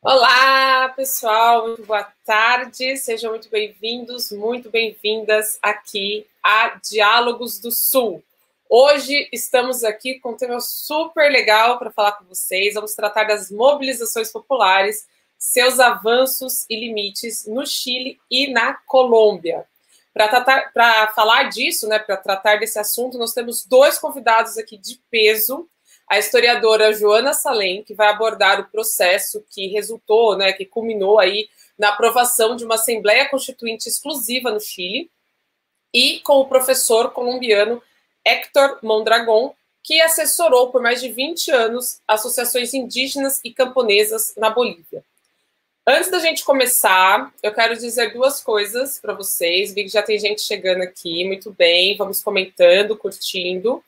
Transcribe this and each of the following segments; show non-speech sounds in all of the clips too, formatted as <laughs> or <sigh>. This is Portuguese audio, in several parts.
Olá, pessoal, muito boa tarde, sejam muito bem-vindos, muito bem-vindas aqui a Diálogos do Sul. Hoje estamos aqui com um tema super legal para falar com vocês. Vamos tratar das mobilizações populares, seus avanços e limites no Chile e na Colômbia. Para falar disso, né, para tratar desse assunto, nós temos dois convidados aqui de peso a historiadora Joana Salem, que vai abordar o processo que resultou, né, que culminou aí na aprovação de uma Assembleia Constituinte exclusiva no Chile, e com o professor colombiano Héctor Mondragon, que assessorou por mais de 20 anos associações indígenas e camponesas na Bolívia. Antes da gente começar, eu quero dizer duas coisas para vocês. Vi que já tem gente chegando aqui, muito bem, vamos comentando, curtindo.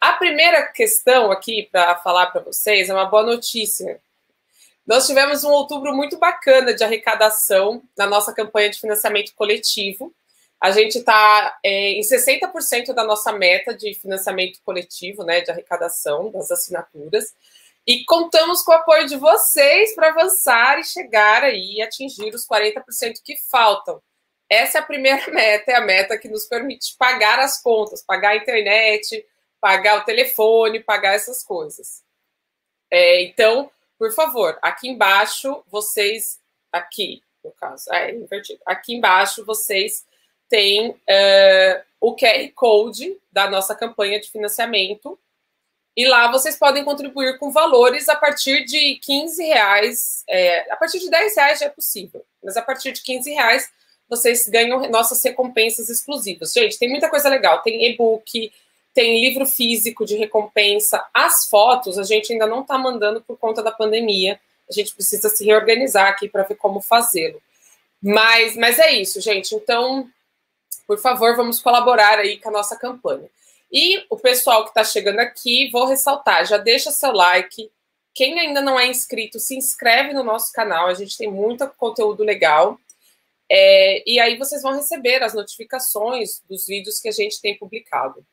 A primeira questão aqui para falar para vocês é uma boa notícia. Nós tivemos um outubro muito bacana de arrecadação na nossa campanha de financiamento coletivo. A gente está é, em 60% da nossa meta de financiamento coletivo, né, de arrecadação das assinaturas. E contamos com o apoio de vocês para avançar e chegar aí e atingir os 40% que faltam. Essa é a primeira <laughs> meta, é a meta que nos permite pagar as contas, pagar a internet, pagar o telefone, pagar essas coisas. É, então, por favor, aqui embaixo, vocês, aqui, no caso, é invertido, aqui embaixo vocês têm uh, o QR Code da nossa campanha de financiamento, e lá vocês podem contribuir com valores a partir de 15 reais, é, a partir de 10 reais já é possível, mas a partir de 15 reais vocês ganham nossas recompensas exclusivas. Gente, tem muita coisa legal, tem e-book, tem livro físico de recompensa. As fotos a gente ainda não está mandando por conta da pandemia. A gente precisa se reorganizar aqui para ver como fazê-lo. Mas, mas é isso, gente. Então, por favor, vamos colaborar aí com a nossa campanha. E o pessoal que está chegando aqui, vou ressaltar, já deixa seu like. Quem ainda não é inscrito, se inscreve no nosso canal. A gente tem muito conteúdo legal. É, e aí vocês vão receber as notificações dos vídeos que a gente tem publicado.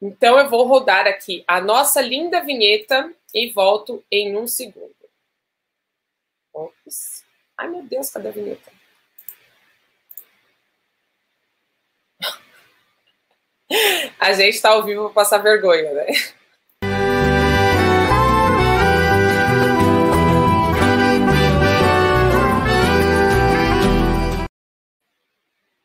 Então, eu vou rodar aqui a nossa linda vinheta e volto em um segundo. Ops. Ai, meu Deus, cadê a vinheta? <laughs> A gente está ao vivo para passar vergonha, né?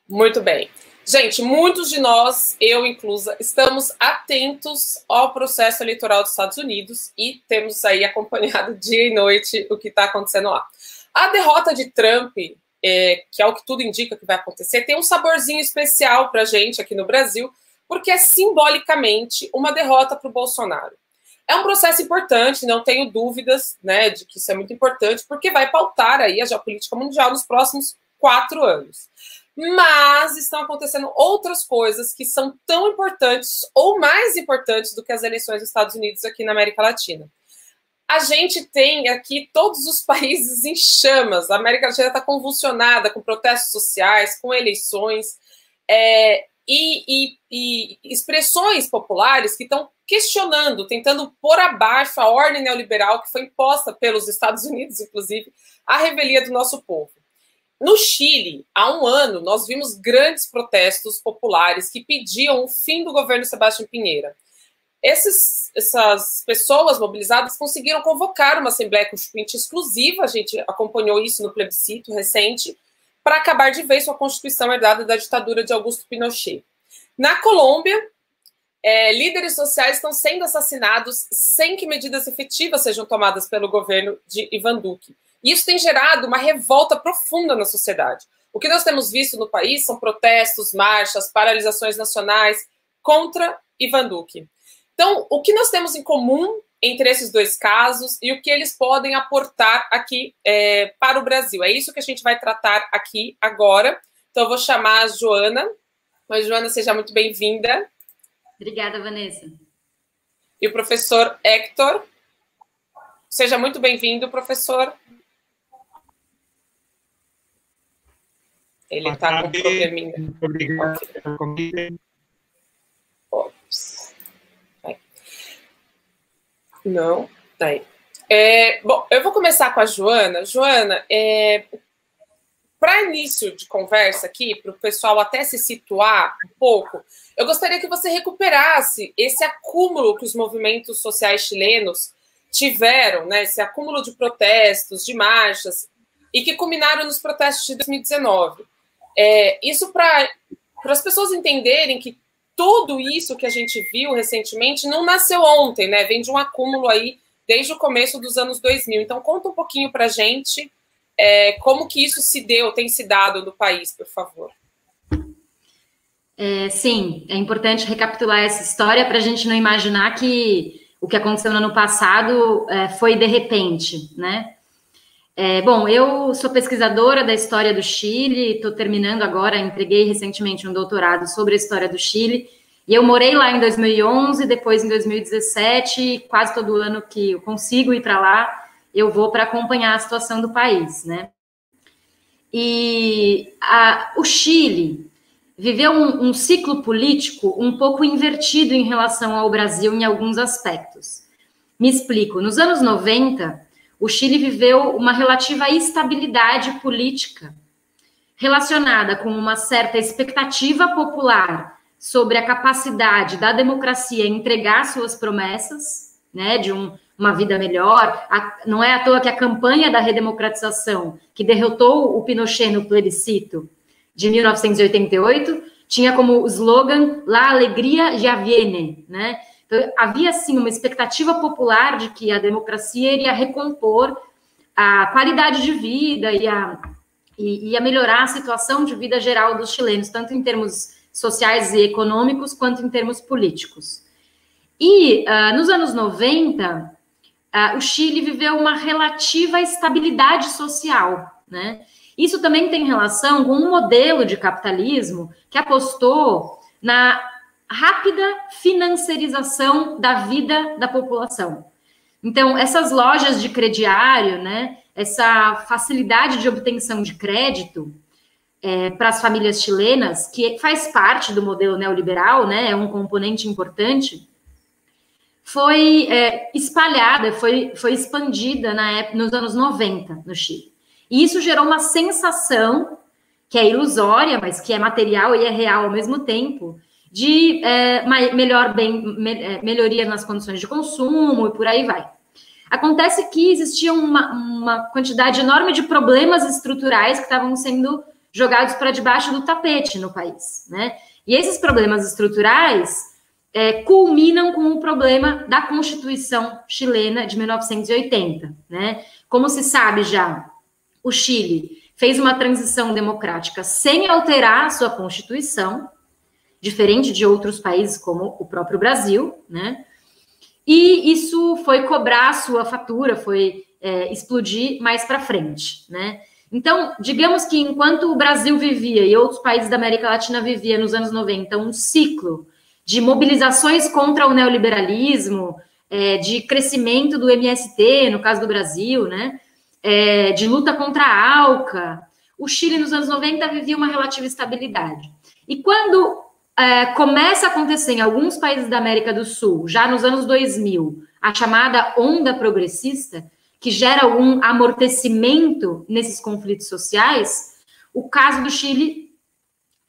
Muito bem. Gente, muitos de nós, eu inclusa, estamos atentos ao processo eleitoral dos Estados Unidos e temos aí acompanhado <laughs> dia e noite o que está acontecendo lá. A derrota de Trump, é, que é o que tudo indica que vai acontecer, tem um saborzinho especial para gente aqui no Brasil, porque é simbolicamente uma derrota para o Bolsonaro. É um processo importante, não tenho dúvidas né, de que isso é muito importante, porque vai pautar aí a geopolítica mundial nos próximos quatro anos mas estão acontecendo outras coisas que são tão importantes ou mais importantes do que as eleições dos Estados Unidos aqui na América Latina. A gente tem aqui todos os <laughs> países em chamas, a América Latina está convulsionada com protestos sociais, com eleições é, e, e, e expressões populares que estão questionando, tentando pôr abaixo a ordem neoliberal que foi imposta pelos Estados Unidos, inclusive, à revelia do nosso povo. No Chile, há um ano, nós vimos grandes protestos populares que pediam o fim do governo Sebastião Pinheira. Esses, essas pessoas mobilizadas conseguiram convocar uma Assembleia Constituinte exclusiva, a gente acompanhou isso no plebiscito recente, para acabar de vez com a Constituição herdada da ditadura de Augusto Pinochet. Na Colômbia, é, líderes sociais estão sendo assassinados sem que medidas efetivas sejam tomadas pelo governo de Ivan Duque. Isso tem gerado uma revolta profunda na sociedade. O que nós temos visto no país são protestos, marchas, paralisações nacionais contra Ivan Duque. Então, o que nós temos em comum entre esses dois casos e o que eles podem aportar aqui é, para o Brasil? É isso que a gente vai tratar aqui agora. Então, eu vou chamar a Joana. Oi, Joana, seja muito bem-vinda. Obrigada, Vanessa. E o professor Hector. Seja muito bem-vindo, professor. Ele está com probleminha. Obrigado. Ops. Não, tá aí. É, bom, eu vou começar com a Joana. Joana, é, para início de conversa aqui, para o pessoal até se situar um pouco, eu gostaria que você recuperasse esse acúmulo que os movimentos sociais chilenos tiveram, né, esse acúmulo de protestos, de marchas, e que culminaram nos protestos de 2019. É, isso para as pessoas entenderem que tudo isso que a gente viu recentemente não nasceu ontem, né? Vem de um acúmulo aí desde o começo dos anos 2000. Então, conta um pouquinho para a gente é, como que isso se deu, tem se dado no país, por favor. É, sim, é importante recapitular essa história para a gente não imaginar que o que aconteceu no ano passado é, foi de repente, né? É, bom, eu sou pesquisadora da história do Chile, estou terminando agora, entreguei recentemente um doutorado sobre a história do Chile, e eu morei lá em 2011, depois em 2017, quase todo ano que eu consigo ir para lá, eu vou para acompanhar a situação do país, né? E a, o Chile viveu um, um ciclo político um pouco invertido em relação ao Brasil em alguns aspectos. Me explico. Nos anos 90, o Chile viveu uma relativa estabilidade política relacionada com uma certa expectativa popular sobre a capacidade da democracia entregar suas promessas, né, de um, uma vida melhor. A, não é à toa que a campanha da redemocratização, que derrotou o Pinochet no plebiscito de 1988, tinha como slogan La Alegria já viene, né? Então, havia, sim, uma expectativa popular de que a democracia iria recompor a qualidade de vida e a, e, ia melhorar a situação de vida geral dos chilenos, tanto em termos sociais e econômicos, quanto em termos políticos. E, uh, nos anos 90, uh, ah, o Chile viveu uma relativa estabilidade social, né? Isso também tem relação com um modelo de capitalismo que apostou na rápida financiarização da vida da população. Então, essas lojas de crediário, né, essa facilidade de obtenção de crédito é, para as famílias chilenas, que faz parte do modelo neoliberal, né, é um componente importante, foi é, espalhada, foi, foi expandida na época, nos anos 90 no Chile. E isso gerou uma sensação que é ilusória, mas que é material e é real ao mesmo tempo, de é, melhor bem, me, é, melhoria nas condições de consumo e por aí vai. Acontece que existia uma, uma quantidade enorme de problemas estruturais que estavam sendo jogados para debaixo do tapete no país, né? E esses problemas estruturais é, culminam com o problema da Constituição chilena de 1980, né? Como se sabe já, o Chile fez uma transição democrática sem alterar a sua Constituição, diferente de outros países como o próprio Brasil, né? E isso foi cobrar a sua fatura, foi é, explodir mais para frente, né? Então, digamos que enquanto o Brasil vivia e outros países da América Latina viviam nos anos 90 um ciclo de mobilizações contra o neoliberalismo, é, de crescimento do MST, no caso do Brasil, né? É, de luta contra a ALCA, o Chile nos anos 90 vivia uma relativa estabilidade. E quando é, começa a acontecer em alguns países da América do Sul, já nos anos 2000, a chamada onda progressista, que gera algum amortecimento nesses conflitos sociais, o caso do Chile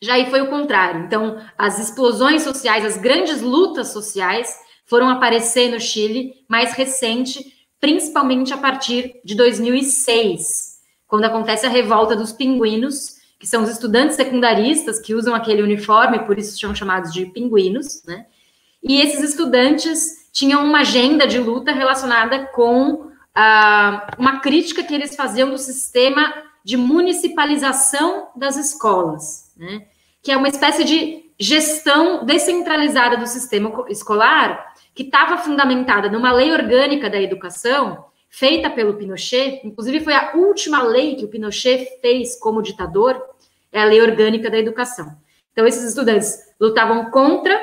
já aí foi o contrário. Então, as explosões sociais, as grandes lutas sociais foram aparecer no Chile mais recente, principalmente a partir de 2006, quando acontece a revolta dos pinguinos, que são os estudantes secundaristas que usam aquele uniforme, por isso são chamados de pinguinos, né? E esses estudantes tinham uma agenda de luta relacionada com ah, uma crítica que eles faziam do sistema de municipalização das escolas, né? Que é uma espécie de gestão descentralizada do sistema escolar que estava fundamentada numa lei orgânica da educação feita pelo Pinochet, inclusive foi a última lei que o Pinochet fez como ditador, é a Lei Orgânica da Educação. Então, esses estudantes lutavam contra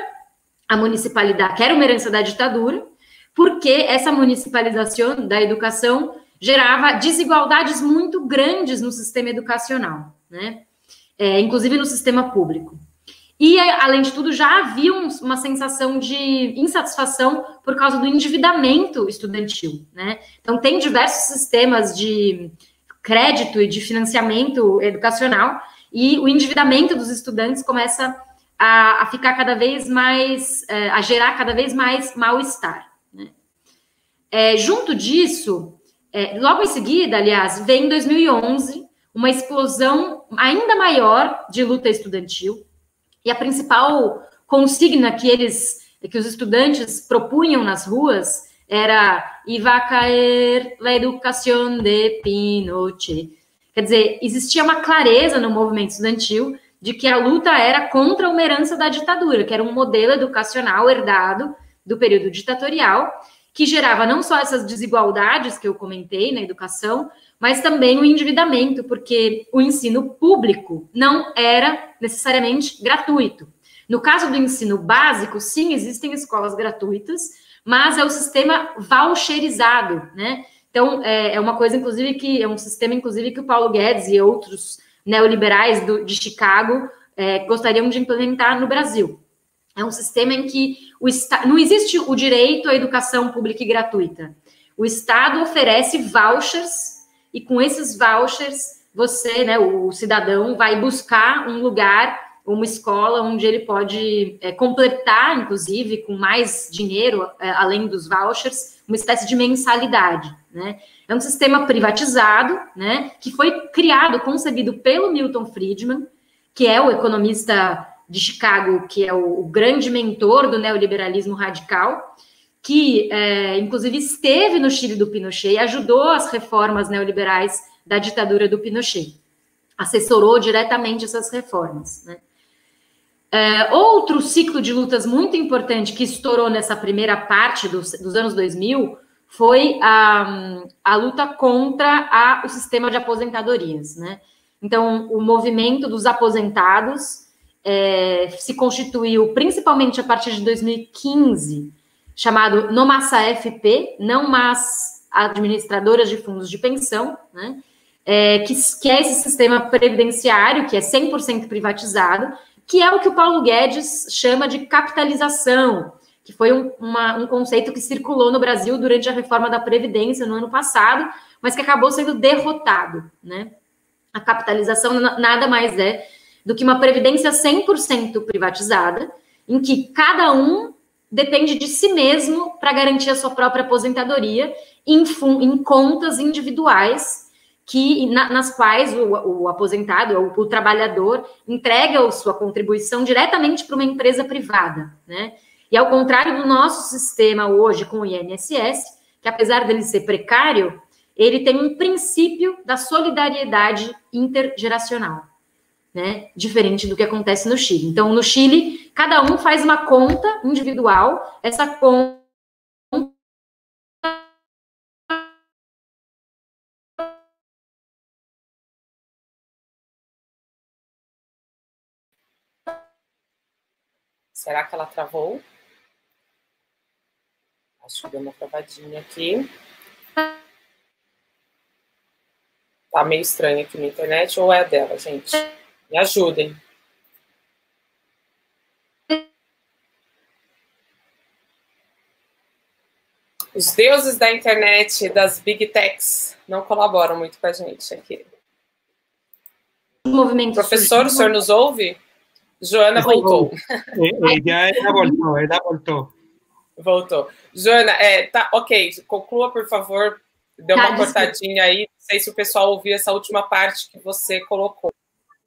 a municipalidade, que era uma herança da ditadura, porque essa municipalização da educação gerava desigualdades muito grandes no sistema educacional, né? É, inclusive no sistema público. E, além de tudo, já havia uma sensação de insatisfação por causa do endividamento estudantil. Né? Então, tem diversos sistemas de crédito e de financiamento educacional, e o endividamento dos estudantes começa a, a ficar cada vez mais, é, a gerar cada vez mais mal-estar. Né? É, junto disso, é, logo em seguida, aliás, vem em 2011 uma explosão ainda maior de luta estudantil, e a principal consigna que eles, que os estudantes propunham nas ruas era "E vai cair la educación de Pinochet". Quer dizer, existia uma clareza no movimento estudantil de que a luta era contra uma herança da ditadura, que era um modelo educacional herdado do período ditatorial, que gerava não só essas desigualdades que eu comentei na educação, mas também o endividamento, porque o ensino público não era necessariamente gratuito. No caso do ensino básico, sim, existem escolas gratuitas, mas é o sistema voucherizado, né? Então, é, é uma coisa, inclusive, que é um sistema, inclusive, que o Paulo Guedes e outros neoliberais do, de Chicago é, gostariam de implementar no Brasil. É um sistema em que o não existe o direito à educação pública e gratuita. O Estado oferece vouchers e com esses vouchers, você, né, o cidadão, vai buscar um lugar, uma escola onde ele pode é, completar, inclusive, com mais dinheiro, é, além dos vouchers, uma espécie de mensalidade, né? É um sistema privatizado, né, que foi criado, concebido pelo Milton Friedman, que é o economista de Chicago, que é o, o grande mentor do neoliberalismo radical, que é, inclusive esteve no Chile do Pinochet e ajudou as reformas neoliberais da ditadura do Pinochet. Assessorou diretamente essas reformas. Né? É, outro ciclo de lutas muito importante que estourou nessa primeira parte dos, dos anos 2000 foi a, a luta contra a, o sistema de aposentadorias. Né? Então, o movimento dos aposentados é, se constituiu principalmente a partir de 2015 chamado Nomassa FP, não mas administradoras de fundos de pensão, né? É, que, que é esse sistema previdenciário, que é 100% privatizado, que é o que o Paulo Guedes chama de capitalização, que foi um, uma, um conceito que circulou no Brasil durante a reforma da Previdência no ano passado, mas que acabou sendo derrotado. Né? A capitalização nada mais é do que uma previdência 100% privatizada, em que cada um depende de si mesmo para garantir a sua própria aposentadoria em, em contas individuais que na, nas quais o, o aposentado, o, o, trabalhador, entrega sua contribuição diretamente para uma empresa privada, né? E ao contrário do nosso sistema hoje com o INSS, que apesar dele ser precário, ele tem um princípio da solidariedade intergeracional né? Diferente do que acontece no Chile. Então, no Chile, cada um faz uma conta individual, essa conta. Será que ela travou? Acho que deu uma travadinha aqui. Tá meio estranho aqui na internet, ou é a dela, gente? Me ajudem. Os deuses da internet, das big techs, não colaboram muito com a gente aqui. Movimento Professor, o senhor nos ouve? Joana voltou. Ela voltou, ela voltou. Voltou. Joana, é, tá, ok, conclua, por favor. Deu tá, uma cortadinha aí. Não sei se o pessoal ouviu essa última parte que você colocou.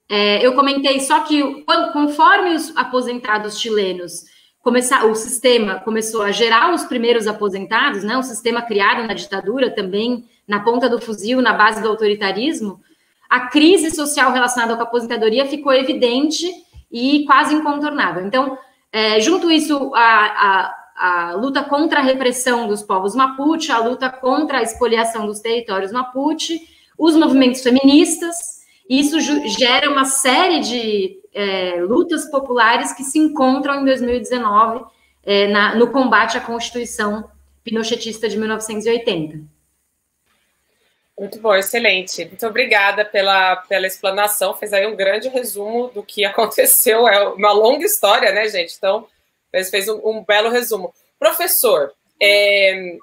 É, eu comentei só que quando, conforme os aposentados chilenos começar, o sistema começou a gerar os primeiros aposentados, né, um sistema criado na ditadura também na ponta do fuzil, na base do autoritarismo, a crise social relacionada com a aposentadoria ficou evidente e quase incontornável. Então, é, junto isso, a, a, a luta contra a repressão dos povos Mapuche, a luta contra a expoliação dos territórios Mapuche, os movimentos feministas, isso gera uma série de é, lutas populares que se encontram em 2019 é, na, no combate à Constituição pinochetista de 1980. Muito bom, excelente. Muito obrigada pela, pela explanação. Fez aí um grande resumo do que <laughs> aconteceu. É uma longa história, né, gente? Então, fez, fez um, um belo resumo. Professor, é,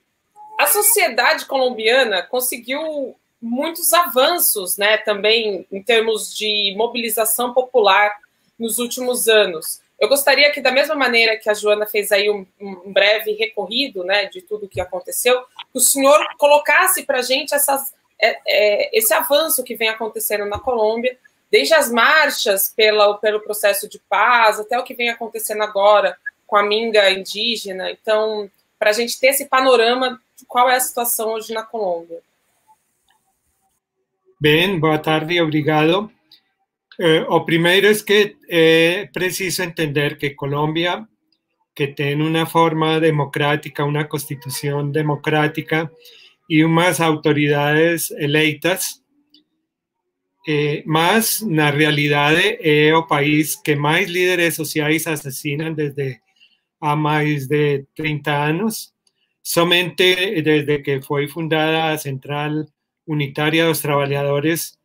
a sociedade colombiana conseguiu muitos avanços, né, também em termos de mobilização popular nos últimos anos. Eu gostaria que, da mesma maneira que a Joana fez aí um, um breve recorrido, né, de tudo o que aconteceu, o senhor colocasse para a gente essas, é, é, esse avanço que vem acontecendo na Colômbia, desde as marchas pela, pelo processo de paz até o que vem acontecendo agora com a minga indígena. Então, para a gente ter esse panorama de qual é a situação hoje na Colômbia. Bem, boa tarde, obrigado. Eh, o primeiro é que é preciso entender que Colômbia, que tem uma forma democrática, uma constituição democrática e umas autoridades eleitas, eh, mas na realidade é o país que mais líderes sociais assassinam desde há mais de 30 anos. Somente desde que foi fundada a Central Unitária dos Trabalhadores,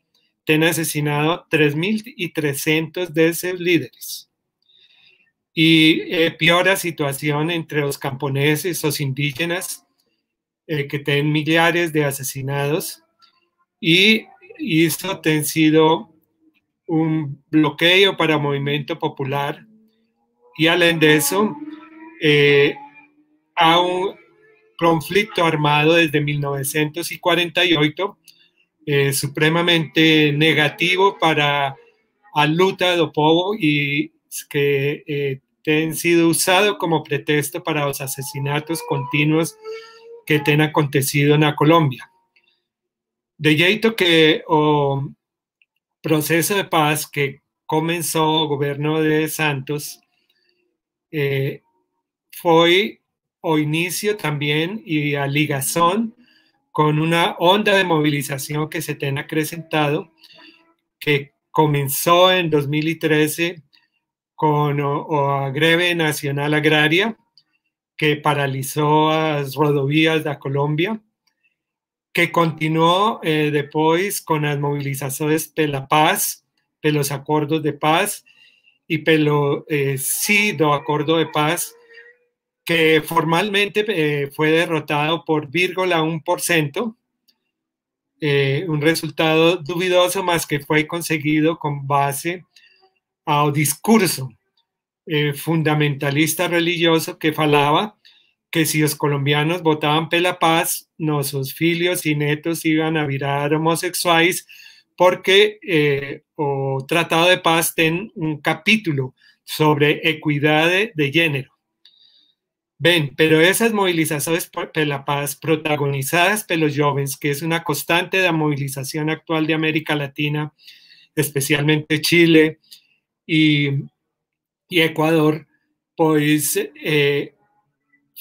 tem assassinado 3.300 desses líderes. E eh, pior a situação entre os camponeses, os indígenas, eh, que têm milhares de assassinados. E isso tem sido um bloqueio para o movimento popular. E além disso, eh, há um conflicto armado desde 1948 eh, supremamente negativo para a luta do povo y que eh, han sido usados como pretexto para los asesinatos continuos que han acontecido en la Colombia. De jeito que o proceso de paz que comenzó el gobierno de Santos eh, o inicio también y a ligación con una onda de movilización que se tiene acrecentado, que comenzó en 2013 con la greve nacional agraria, que paralizó las rodovías de Colombia, que continuó eh, después con las movilizaciones de la paz, de los acuerdos de paz y pelo eh, sí do acuerdo de paz que formalmente eh, fue derrotado por vírgula 1%, eh, un resultado dubidoso más que fue conseguido con base al discurso eh, fundamentalista religioso que falaba que si los colombianos votaban por la paz, nuestros filios y netos iban a virar homosexuales porque el Tratado de Paz tiene un capítulo sobre equidad de género. Ven, pero esas movilizaciones por la paz protagonizadas por los jóvenes, que es una constante de la movilización actual de América Latina, especialmente Chile y, Ecuador, pues eh,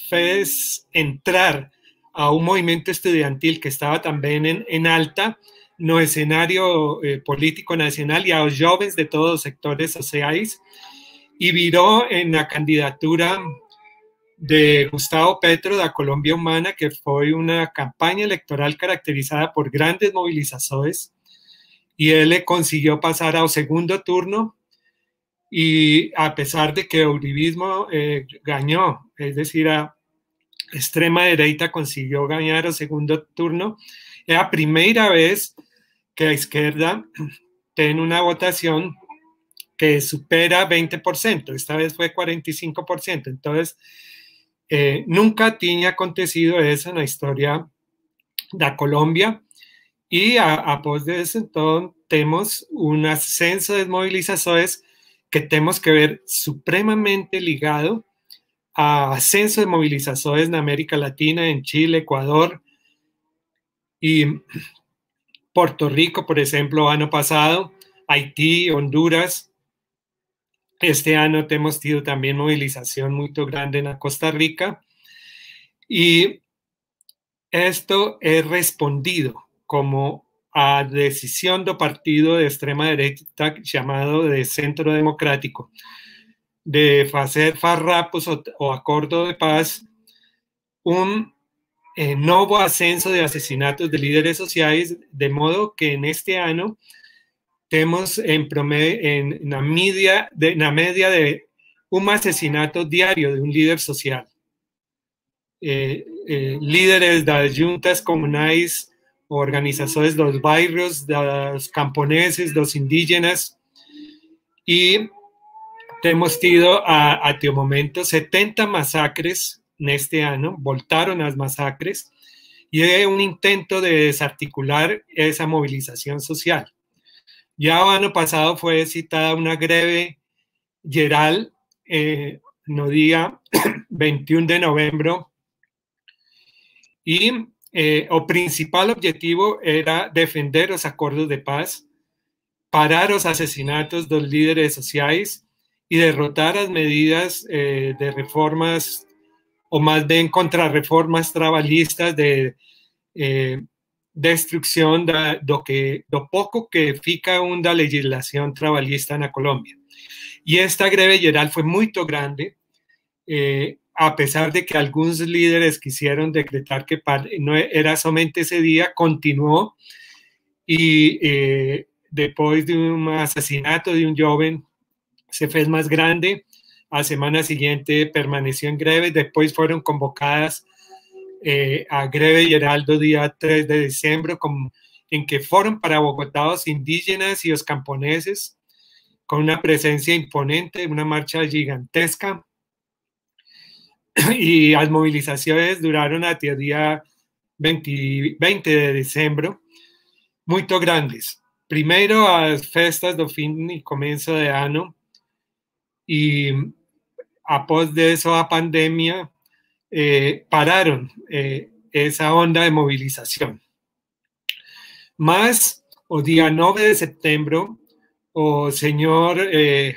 fez entrar a un movimiento estudiantil que estaba también en, alta no escenario eh, político nacional y a los jóvenes de todos los sectores sociales y viró en la candidatura de Gustavo Petro da Colombia Humana, que fue una campaña electoral caracterizada por grandes movilizaciones y él consiguió pasar al segundo turno y a pesar de que uribismo eh, ganó, es decir, a extrema derecha consiguió ganar el segundo turno, es la primera vez que la izquierda <clears throat> tiene una votación que supera 20%, esta vez fue 45%, entonces eh, nunca tenía acontecido eso en la historia de Colombia y a, a pos de eso entonces tenemos un ascenso de movilizaciones que tenemos que ver supremamente ligado a ascenso de movilizaciones en América Latina, en Chile, Ecuador y Puerto Rico, por ejemplo, año pasado, Haití, Honduras, este año hemos tenido también movilización muy grande en Costa Rica y esto es respondido como a decisión del partido de extrema derecha llamado de Centro Democrático de hacer farrapos o, acuerdo de paz un eh, hubo ascenso de asesinatos de líderes sociales, de modo que en este año tenemos en promedio, en la media de, la media de un asesinato diario de un líder social. Eh, eh, líderes de las juntas comunales, organizaciones de los barrios, de los camponeses, los indígenas, y hemos tenido a, a momento 70 masacres en este año, voltaron las masacres, y es un intento de desarticular esa movilización social. Ya el año pasado fue citada una greve general eh, no día 21 <clears throat> de noviembre. Y eh, el principal objetivo era defender los acuerdos de paz, parar los asesinatos de los líderes sociales y derrotar las medidas eh, de reformas o más bien contrarreformas trabalistas de eh, destrucción de lo que lo poco que fica una legislación trabalhista en Colombia. Y esta greve general fue muy grande, eh, a pesar de que algunos líderes quisieron decretar que no era solamente ese día, continuó y eh, después de un asesinato de un joven se fue más grande. A semana siguiente permaneció en greve, después fueron convocadas eh, a greve Geraldo día 3 de diciembre, en que fueron para Bogotá los indígenas y los camponeses, con una presencia imponente, una marcha gigantesca. <coughs> Y las movilizaciones duraron hasta el día 20, 20 de diciembre, muy grandes. Primero las festas de fin y comienzo de año, y após de eso a pandemia, eh, pararon eh, esa onda de movilización. Más, o día 9 de septiembre, o señor eh,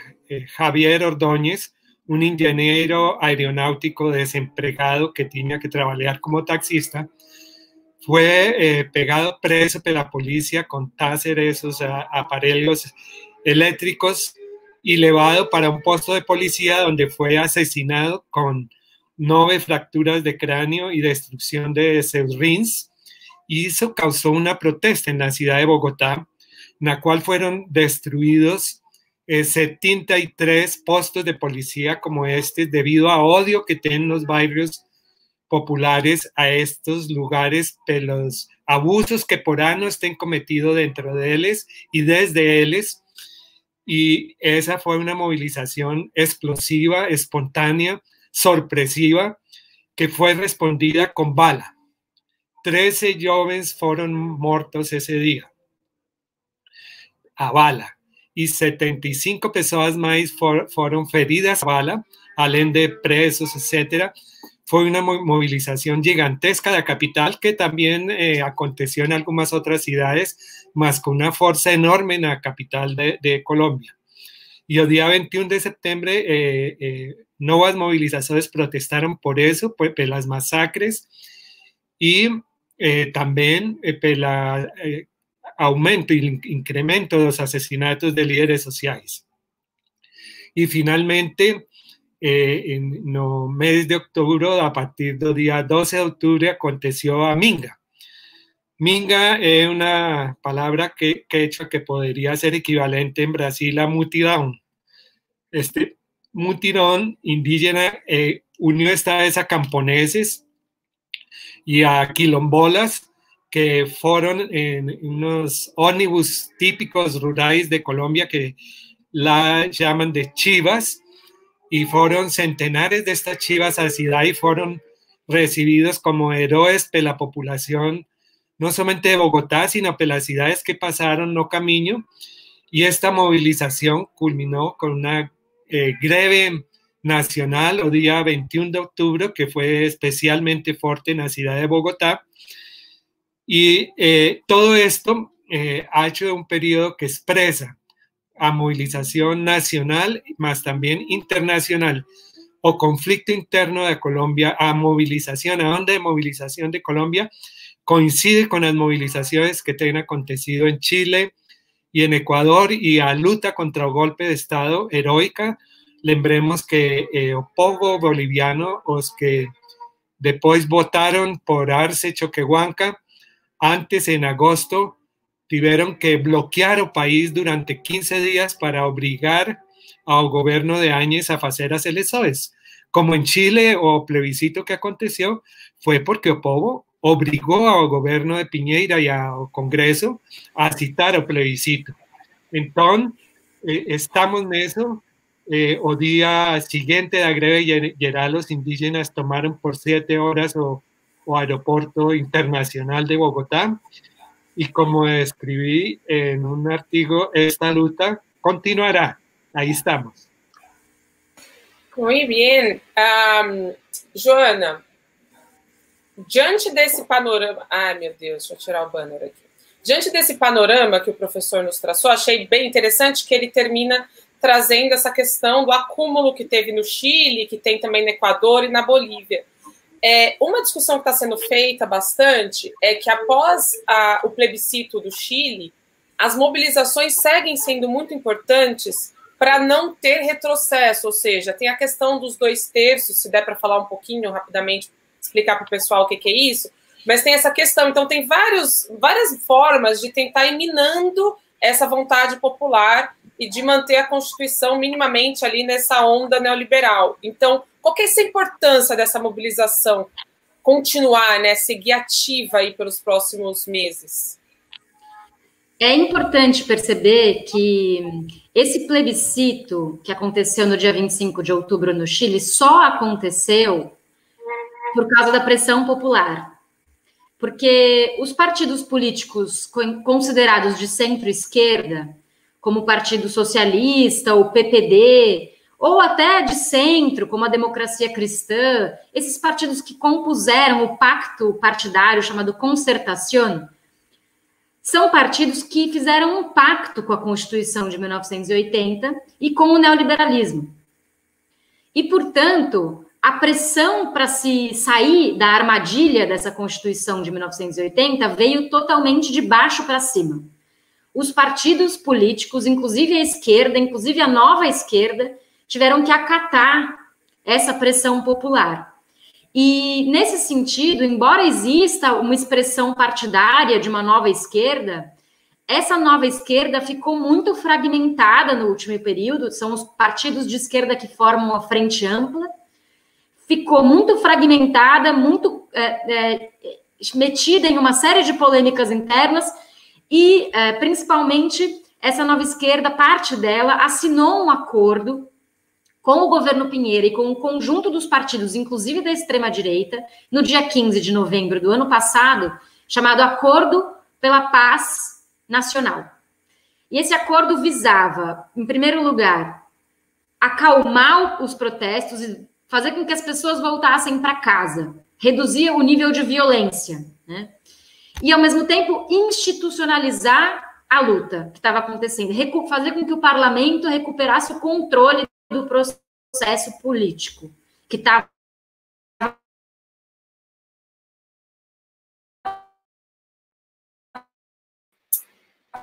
Javier Ordóñez, un ingeniero aeronáutico desempregado que tenía que trabajar como taxista, fue pegado preso por la policía con esos aparelhos eléctricos y llevado para un puesto de policía donde fue asesinado con nueve fracturas de cráneo y destrucción de sus rins. Y eso causó una protesta en la ciudad de Bogotá, en la cual fueron destruidos 73 eh, postos de policía como este debido a odio que tienen los barrios populares a estos lugares de los abusos que por años estén cometidos dentro de ellos y desde ellos. Y esa fue una movilización explosiva, espontánea, sorpresiva que fue respondida con bala. Trece jóvenes fueron muertos ese día a bala y 75 personas más fueron feridas a bala, além de presos, etc. Fue una movilización gigantesca de la capital que también eh, aconteció en algunas otras ciudades, más con una fuerza enorme en la capital de, Colombia. Y el día 21 de septiembre eh, eh, nuevas movilizaciones protestaron por eso, por, las masacres y eh, también eh, por el eh, aumento y incremento de los asesinatos de líderes sociales. Y finalmente, en el mes de octubre, a partir del día 12 de octubre, aconteció a Minga. Minga es una palabra que, que, hecho que podría ser equivalente en Brasil a mutidown. Este, mutirón indígena eh, unió esta vez a camponeses y a quilombolas que fueron en unos ómnibus típicos rurales de Colombia que la llaman de chivas y fueron centenares de estas chivas a ciudad y fueron recibidos como héroes de la población, no solamente de Bogotá, sino de las ciudades que pasaron no camino. Y esta movilización culminó con una eh, greve nacional o día 21 de octubre, que fue especialmente fuerte en la ciudad de Bogotá. Y eh, todo esto eh, ha hecho un periodo que expresa a movilización nacional, más también internacional, o conflicto interno de Colombia, a movilización, a onda de movilización de Colombia, coincide con las movilizaciones que tienen acontecido en Chile, y en Ecuador y a lucha contra el golpe de Estado heroica. Lembremos que eh, pueblo boliviano, os que Después votaron por Arce Choquehuanca. Antes, en agosto, tuvieron que bloquear el país durante 15 días para obligar al gobierno de Áñez a hacer las elecciones. Como en Chile o plebiscito que aconteció, fue porque el pueblo obligó al gobierno de Piñeira y al Congreso a citar el plebiscito. Entonces, eh, estamos en eso. Eh, o día siguiente la greve general, los indígenas tomaron por siete horas o, o aeropuerto internacional de Bogotá. Y como escribí en un artículo, esta lucha continuará. Ahí estamos. Muy bien. Um, Joana, diante desse panorama. Ai, meu Deus, deixa eu tirar o banner aqui. Diante desse panorama que o professor nos traçou, achei bem interessante que ele termina trazendo essa questão do acúmulo que teve no Chile, que tem também no Equador e na Bolívia. É, uma discussão que está sendo feita bastante é que após a, o plebiscito do Chile, as mobilizações seguem sendo muito importantes para não ter retrocesso, ou seja, tem a questão dos dois terços, se der para falar um pouquinho rapidamente, explicar para o pessoal o que, que, é isso, mas tem essa questão. Então, tem vários, várias formas de tentar ir minando essa vontade popular e de manter a Constituição minimamente ali nessa onda neoliberal. Então, qual que é essa importância dessa mobilização continuar, né, seguir ativa aí pelos próximos meses? É importante perceber que esse plebiscito que aconteceu no dia 25 de outubro no Chile só aconteceu por causa da pressão popular. Porque os partidos políticos considerados de centro-esquerda, como o Partido Socialista, o PPD, ou até de centro, como a Democracia Cristã, esses partidos que compuseram o pacto partidário chamado Concertación, são partidos que fizeram um pacto com a Constituição de 1980 e com o neoliberalismo. E, portanto, a pressão para se sair da armadilha dessa Constituição de 1980 veio totalmente de baixo para cima. Os partidos políticos, inclusive a esquerda, inclusive a nova esquerda, tiveram que acatar essa pressão popular. E, nesse sentido, embora exista uma expressão partidária de uma nova esquerda, essa nova esquerda ficou muito fragmentada no último período, são os partidos de esquerda que formam a frente ampla, ficou muito fragmentada, muito é, é, metida em uma série de polêmicas internas, e, é, principalmente, essa nova esquerda, parte dela, assinou um acordo com o governo Pinheiro e com o conjunto dos partidos, inclusive da extrema-direita, no dia 15 de novembro do ano passado, chamado Acordo pela Paz Nacional. E esse acordo visava, em primeiro lugar, acalmar os protestos e fazer com que as pessoas voltassem para casa, reduzir o nível de violência, né? E, ao mesmo tempo, institucionalizar a luta que estava acontecendo, fazer com que o parlamento recuperasse o controle do processo político, que está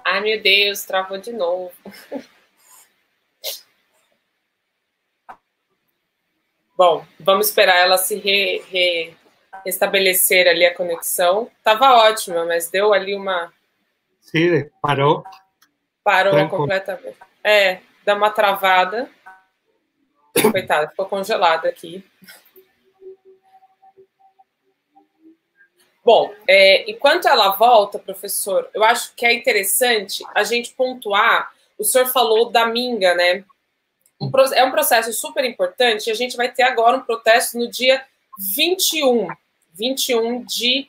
Ai, meu Deus, travou de novo. Bom, vamos esperar ela se re, re, restabelecer ali a conexão. Tava ótima, mas deu ali uma. Sim, parou. Parou Tranco. completamente. É, dá uma travada. Coitada, ficou congelada aqui. Bom, é, enquanto ela volta, professor, eu acho que é interessante a gente pontuar. O senhor falou da minga, né? Um, é um processo super importante. E a gente vai ter agora um protesto no dia 21, 21 de,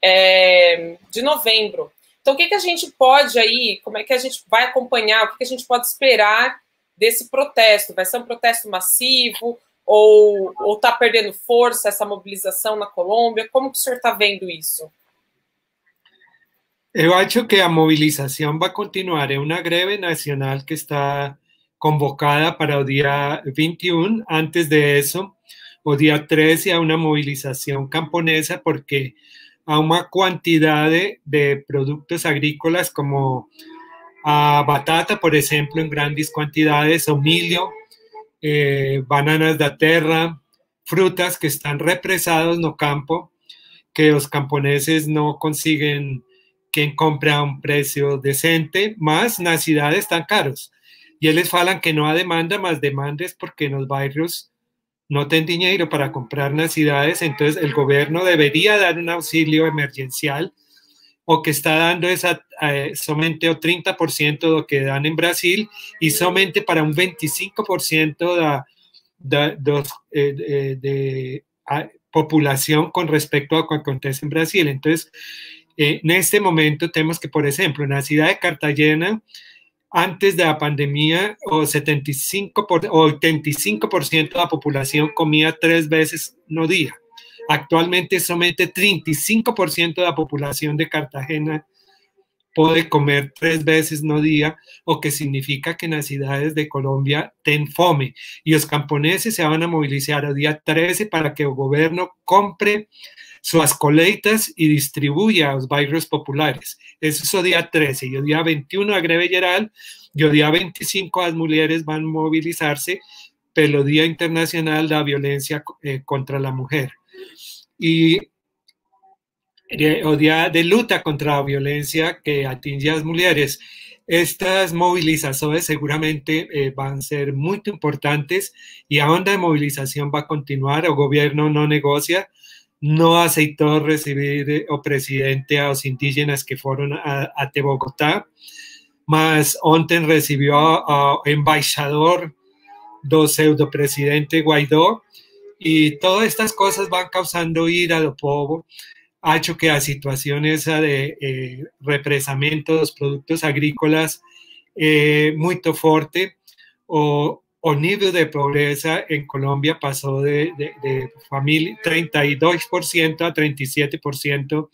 é, de novembro. Então, o que, que a gente pode aí, como é que a gente vai acompanhar, o que, que a gente pode esperar desse protesto? Vai ser um protesto massivo ou está perdendo força essa mobilização na Colômbia? Como que o senhor está vendo isso? Eu acho que a mobilização vai continuar. É uma greve nacional que está convocada para o dia 21. Antes de eso, o día 13, a uma movilização camponesa porque há uma quantidade de produtos agrícolas como a batata, por exemplo, em grandes quantidades, o milho, eh, bananas da terra, frutas que están represados no campo, que los camponeses no consiguen quien compre a un precio decente, más las ciudades están caros. Y ellos falan que no hay demanda, más demandas porque en los barrios no tienen dinero para comprar las entonces el gobierno debería dar un auxilio emergencial o que está dando esa, eh, solamente o 30% de lo que dan en Brasil y solamente para un 25% de, de, de, eh, de población con respecto a lo que acontece en Brasil. Entonces, eh, en este momento tenemos que, por ejemplo, en la ciudad de Cartagena, antes de la pandemia, o 75 por, o 85% de la población comía tres veces no día. Actualmente solamente 35% de la población de Cartagena puede comer tres veces no día, o que significa que en las ciudades de Colombia ten fome. Y los camponeses se van a movilizar el día 13 para que el gobierno compre sus colectas y distribuya a los barrios populares. Eso es el día 13. Y el día 21 a greve general y el día 25 las mujeres van a movilizarse pelo Día Internacional de la Violencia eh, contra la Mujer y de lucha contra la violencia que atinge a las mujeres. Estas movilizaciones seguramente eh, van a ser muy importantes y a onda de movilización va a continuar. El gobierno no negocia, no aceptó recibir eh, o presidente a los indígenas que fueron a, a Bogotá, más ontem recibió a, embaixador do pseudo presidente Guaidó y todas estas cosas van causando ira pueblo, ha hecho que la situación esa de eh, represamiento de los productos agrícolas eh, muy fuerte o, o nivel de pobreza en Colombia pasó de, de, de familia 32% a 37%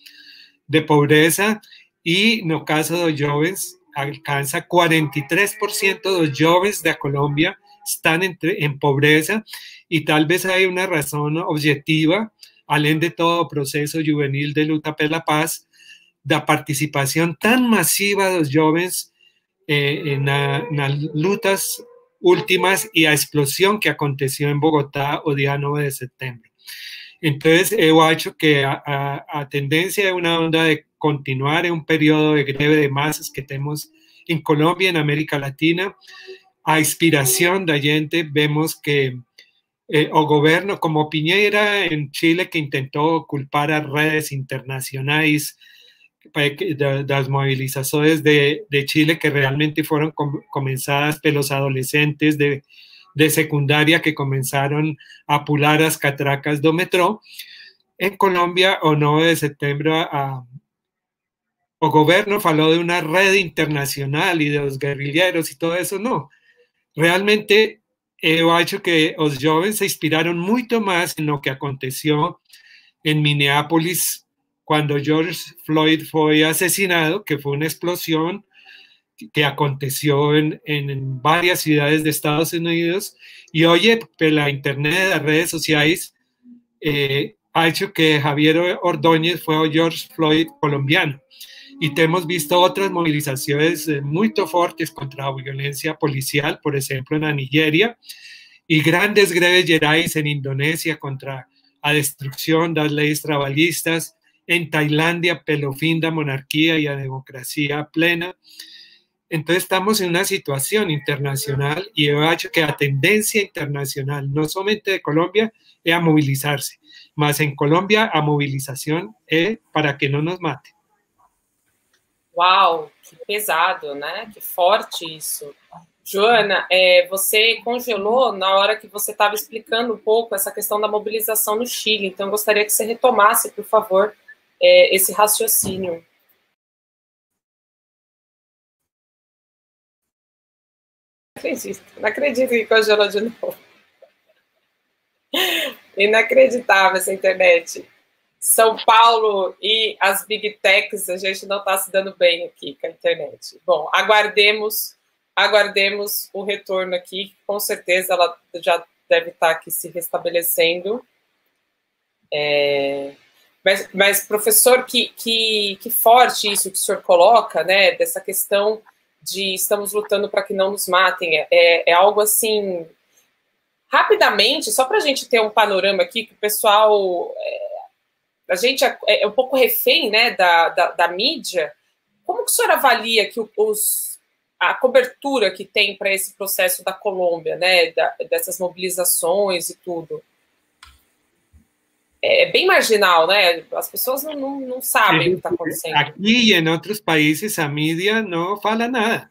de pobreza y el caso de los jóvenes alcanza 43% de los jóvenes de Colombia están entre, en pobreza y tal vez hay una razón objetiva, além de todo proceso juvenil de lucha por la paz, la participación tan masiva de los jóvenes eh, en las luchas últimas y la explosión que aconteció en Bogotá el día 9 de septiembre. Entonces, he hecho que a, a, a, tendencia de una onda de continuar en un periodo de greve de masas que tenemos en Colombia, en América Latina, a inspiración de gente, vemos que eh, o gobierno como Piñera en Chile que intentó culpar a redes internacionales de, las movilizaciones de, Chile que realmente fueron com comenzadas por los adolescentes de, de, secundaria que comenzaron a pular las catracas do metro. En Colombia, o 9 de septiembre, a, o gobierno faló de una red internacional y de los guerrilleros y todo eso, no realmente eu acho que os jovens se inspiraron mucho más en lo que aconteció en Minneapolis cuando George Floyd fue asesinado, que fue una explosión que aconteció en, en varias ciudades de Estados Unidos. Y oye, pues la internet, las redes sociales, eh, ha hecho que Javier Ordóñez fue George Floyd colombiano y hemos visto otras movilizaciones eh, muy fuertes contra la violencia policial, por ejemplo, en Nigeria, y grandes greves gerais en Indonesia contra la destrucción de las leyes trabalistas, en Tailandia, pelo fin de monarquía y la democracia plena. Entonces estamos en una situación internacional y he hecho que la tendencia internacional, no solamente de Colombia, es a movilizarse, más en Colombia a movilización para que no nos mate. Uau, que pesado, né? Que forte isso. Joana, é, você congelou na hora que você estava explicando um pouco essa questão da mobilização no Chile, então gostaria que você retomasse, por favor, é, esse raciocínio. Não acredito, não acredito que congelou de novo. Inacreditável essa internet. São Paulo e as big techs, a gente não está se dando bem aqui com a internet. Bom, aguardemos, aguardemos o retorno aqui, com certeza ela já deve estar tá aqui se restabelecendo. É, mas, mas, professor, que, que, que forte isso que o senhor coloca, né, dessa questão de estamos lutando para que não nos matem, é, é algo assim rapidamente, só para a gente ter um panorama aqui, que o pessoal. É, a gente é, é, um pouco refém né, da, da, da, mídia. Como que o senhor avalia que os, a cobertura que tem para esse processo da Colômbia, né, da, dessas mobilizações e tudo? É, é bem marginal, né? As pessoas não, não, não sabem o que está acontecendo. Aqui e em outros países a mídia não fala nada.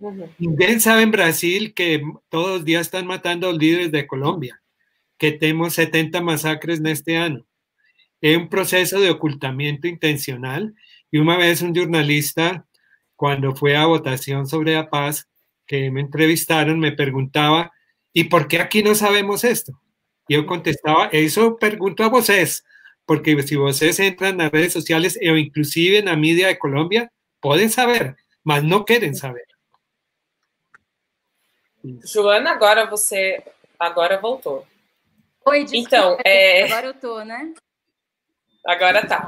Uhum. Ninguém sabe em Brasil que todos os dias estão matando líderes de Colômbia, que temos 70 massacres neste ano. É um processo de ocultamento intencional. E uma vez um jornalista, quando foi a votação sobre a paz, que me entrevistaram, me perguntava, ¿y por qué aquí no sabemos esto? Y yo contestaba, eso pregunto a vocês, porque si vocês entran a redes sociales o inclusive en la media de Colombia, pueden saber, mas no quieren saber. Joana, agora você agora voltou. Oi, desculpa, então, é... agora eu tô, né? Agora tá.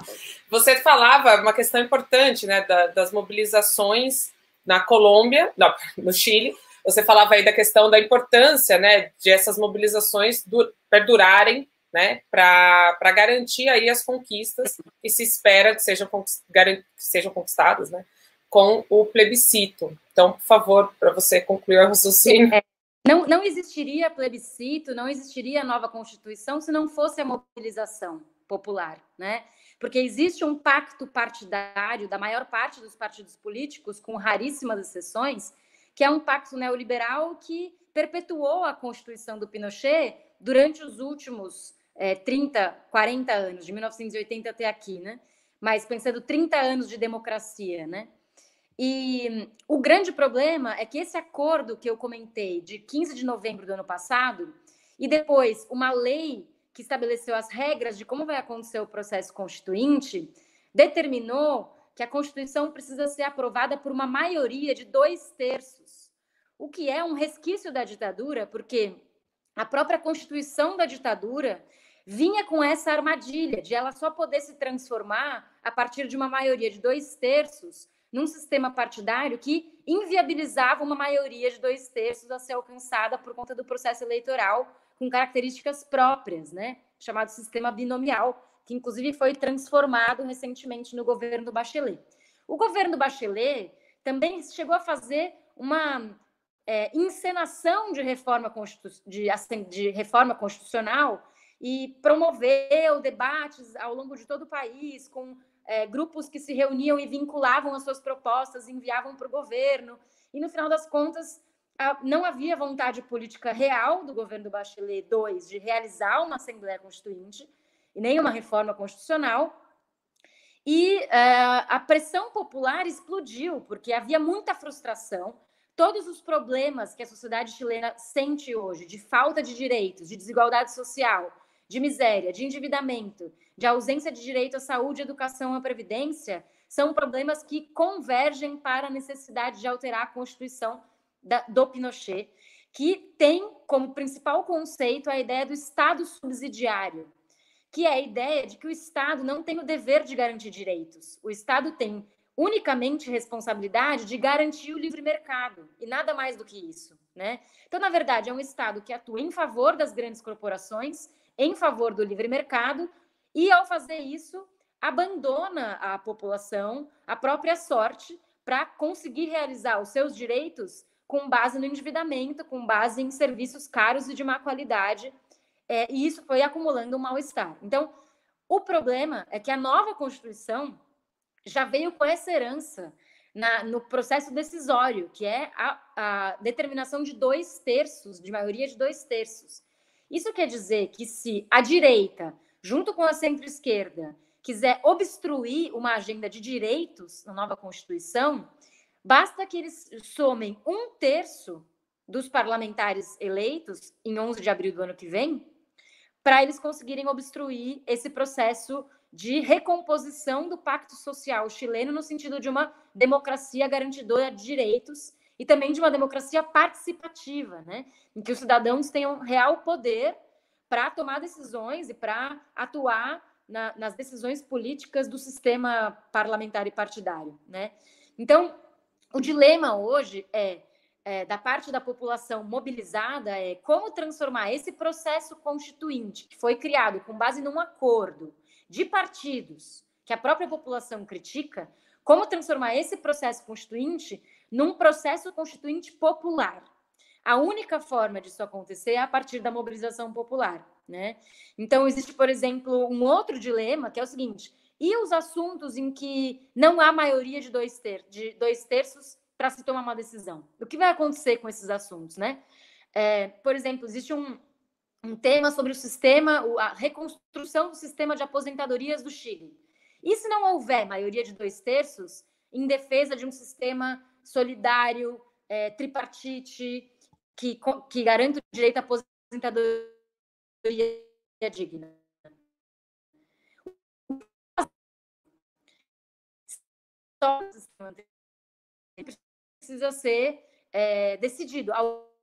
Você falava uma questão importante, né, da, das mobilizações na Colômbia, não, no Chile. Você falava aí da questão da importância, né, de essas mobilizações perdurarem, né, para garantir aí as conquistas que se espera que sejam, sejam conquistadas, né, com o plebiscito. Então, por favor, para você concluir o raciocínio. É, não, não existiria plebiscito, não existiria nova Constituição se não fosse a mobilização popular, né? Porque existe um pacto partidário da maior parte dos partidos políticos, com raríssimas exceções, que é um pacto neoliberal que perpetuou a Constituição do Pinochet durante os últimos é, 30, 40 anos, de 1980 até aqui, né? Mas pensando 30 anos de democracia, né? E o grande problema é que esse acordo que eu comentei de 15 de novembro do ano passado, e depois uma lei que estabeleceu as regras de como vai acontecer o processo constituinte, determinou que a Constituição precisa ser aprovada por uma maioria de dois terços, o que é um resquício da ditadura, porque a própria Constituição da ditadura vinha com essa armadilha de ela só poder se transformar a partir de uma maioria de dois terços num sistema partidário que inviabilizava uma maioria de dois terços a ser alcançada por conta do processo eleitoral com características próprias, né? Chamado sistema binomial, que inclusive foi transformado recentemente no governo Bachelet. O governo Bachelet também chegou a fazer uma é, encenação de reforma, de, de reforma constitucional e promoveu debates ao longo de todo o país com é, grupos que se reuniam e vinculavam as suas propostas, enviavam para o governo, e no final das contas não havia vontade política real do governo do Bachelet II de realizar uma Assembleia Constituinte e nem uma reforma constitucional. E uh, a pressão popular explodiu, porque havia muita frustração. Todos os problemas que a sociedade chilena sente hoje, de falta de direitos, de desigualdade social, de miséria, de endividamento, de ausência de direito à saúde, educação à previdência, são problemas que convergem para a necessidade de alterar a Constituição da, do Pinochet, que tem como principal conceito a ideia do Estado subsidiário, que é a ideia de que o Estado não tem o dever de garantir direitos. O Estado tem unicamente responsabilidade de garantir o livre mercado e nada mais do que isso, né? Então, na verdade, é um Estado que atua em favor das grandes corporações, em favor do livre mercado, e ao fazer isso, abandona a população à própria sorte para conseguir realizar os seus direitos com base no endividamento, com base em serviços caros e de má qualidade, é, e isso foi acumulando um mal-estar. Então, o problema é que a nova Constituição já veio com essa herança na, no processo decisório, que é a, a determinação de dois terços, de maioria de dois terços. Isso quer dizer que se a direita junto com a centro-esquerda, quiser obstruir uma agenda de direitos na nova Constituição, basta que eles somem um terço dos parlamentares eleitos em 11 de abril do ano que vem, para eles conseguirem obstruir esse processo de recomposição do pacto social chileno no sentido de uma democracia garantidora de direitos e também de uma democracia participativa, né, em que os cidadãos tenham real poder para tomar decisões e para atuar na, nas decisões políticas do sistema parlamentar e partidário, né? Então, o dilema hoje é é, da parte da população mobilizada é como transformar esse processo constituinte, que foi criado com base num acordo de partidos que a própria população critica, como transformar esse processo constituinte num processo constituinte popular. A única forma disso acontecer é a partir da mobilização popular, né? Então existe, por exemplo, um outro dilema que é o seguinte: e os assuntos em que não há maioria de dois, ter de dois terços para se tomar uma decisão? O que vai acontecer com esses assuntos, né? É, por exemplo, existe um, um tema sobre o sistema, a reconstrução do sistema de aposentadorias do Chile. E se não houver maioria de dois terços em defesa de um sistema solidário, é, tripartite, que, que garante o direito à aposentadoria digna. Precisa ser é, decidido.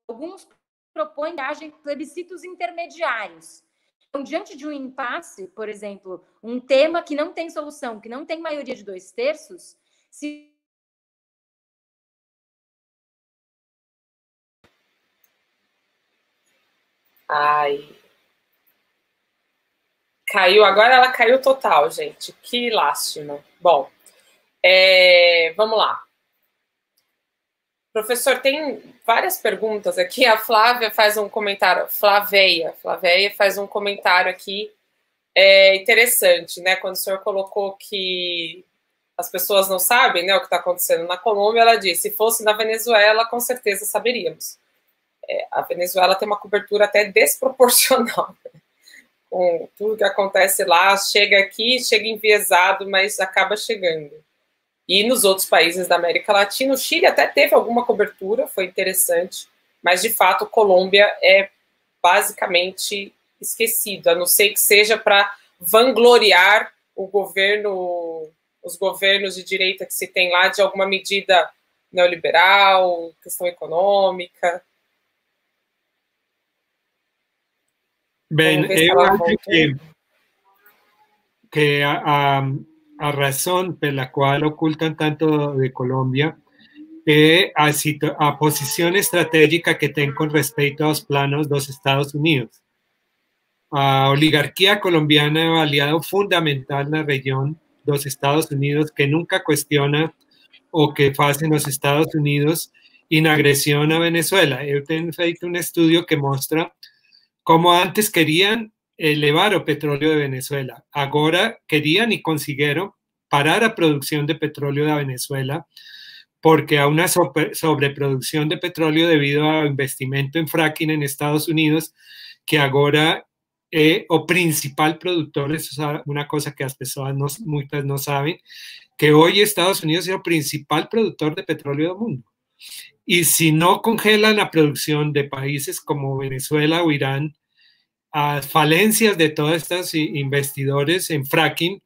Alguns propõem que plebiscitos intermediários. Então, diante de um impasse, por exemplo, um tema que não tem solução, que não tem maioria de dois terços, se Ai. Caiu, agora ela caiu total, gente. Que lástima. Bom, é, vamos lá. Professor, tem várias perguntas aqui. A Flávia faz um comentário. Flaveia, Flaveia faz um comentário aqui é, interessante, né? Quando o senhor colocou que as pessoas não sabem né, o que está acontecendo na Colômbia, ela disse: se fosse na Venezuela, com certeza saberíamos é, a Venezuela tem uma cobertura até desproporcional. Com tudo que acontece lá, chega aqui, chega enviesado, mas acaba chegando. E nos outros países da América Latina, o Chile até teve alguma cobertura, foi interessante, mas de fato, Colômbia é basicamente esquecido, a não ser que seja para vangloriar o governo, os governos de direita que se tem lá de alguma medida neoliberal, questão econômica. Ben, eu acho que, que a, a, a, razón pela qual ocultan tanto de Colombia é a, a posición estratégica que ten con respecto aos planos dos Estados Unidos. A oligarquía colombiana é un aliado fundamental na región dos Estados Unidos que nunca cuestiona o que hacen los Estados Unidos en agresión a Venezuela. Eu tenho feito un estudio que mostra como antes querían elevar el petróleo de Venezuela, ahora querían y consiguieron parar la producción de petróleo de Venezuela porque a una sobreproducción de petróleo debido a investimento en fracking en Estados Unidos, que ahora es o principal productor, es una cosa que las personas muchas no saben, que hoy Estados Unidos es el principal productor de petróleo del mundo. Y si no congelan la producción de países como Venezuela o Irán, a falencias de todos estos investidores en fracking,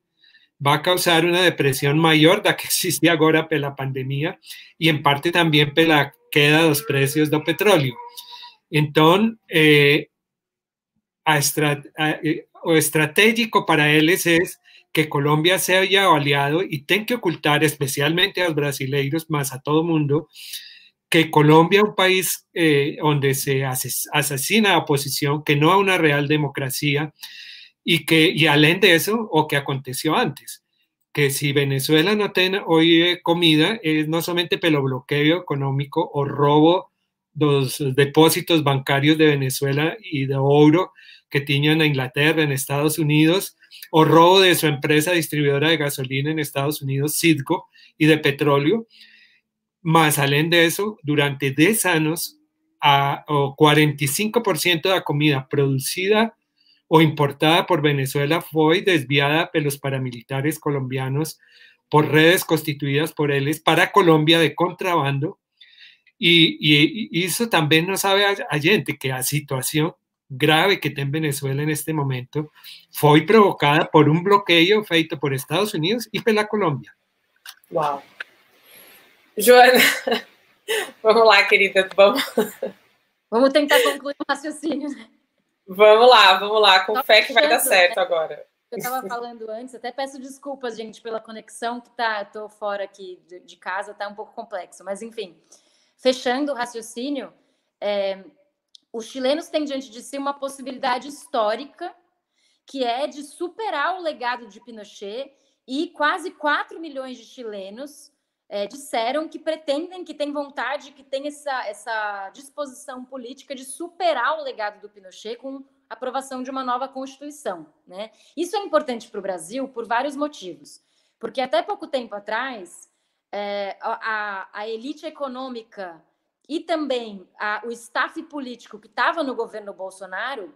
va a causar una depresión mayor de la que <laughs> existe ahora por la pandemia y en parte también por la queda de los precios del petróleo. Entonces, eh, eh, estratégico para ellos es que Colombia sea aliado y tenga que ocultar especialmente a los brasileiros, más a todo mundo, que Colombia un país eh, donde se asesina a oposición, que no hay una real democracia y que, y além de eso, o que aconteció antes, que si Venezuela no tiene hoy comida, es no solamente pelo bloqueo económico o robo los depósitos bancarios de Venezuela y de oro que tenían en Inglaterra, en Estados Unidos, o robo de su empresa distribuidora de gasolina en Estados Unidos, Citgo, y de petróleo, más além de eso, durante 10 años, a, o 45% de la comida producida o importada por Venezuela fue desviada por los paramilitares colombianos por redes constituidas por ellos para Colombia de contrabando. Y, eso también no sabe a, gente que la situación grave que tiene Venezuela en este momento fue provocada por un bloqueo feito por Estados Unidos y por la Colombia. Wow. Joana, <laughs> vamos lá, querida, vamos. Vamos tentar concluir o raciocínio. Vamos lá, vamos lá, com fé que vai dar certo agora. Eu estava falando antes, até peço desculpas, gente, pela conexão que tá, tô fora aqui de, de casa, tá um pouco complexo, mas enfim. fechando o raciocínio, é, os chilenos têm diante de si uma possibilidade histórica, que é de superar o legado de Pinochet, e quase 4 milhões de chilenos é, disseram que pretendem, que têm vontade, que têm essa, essa disposição política de superar o legado do Pinochet com a aprovação de uma nova Constituição. Né? Isso é importante para o Brasil por vários motivos. Porque até pouco tempo atrás, é, a, a, elite econômica e também a, o staff político que estava no governo Bolsonaro,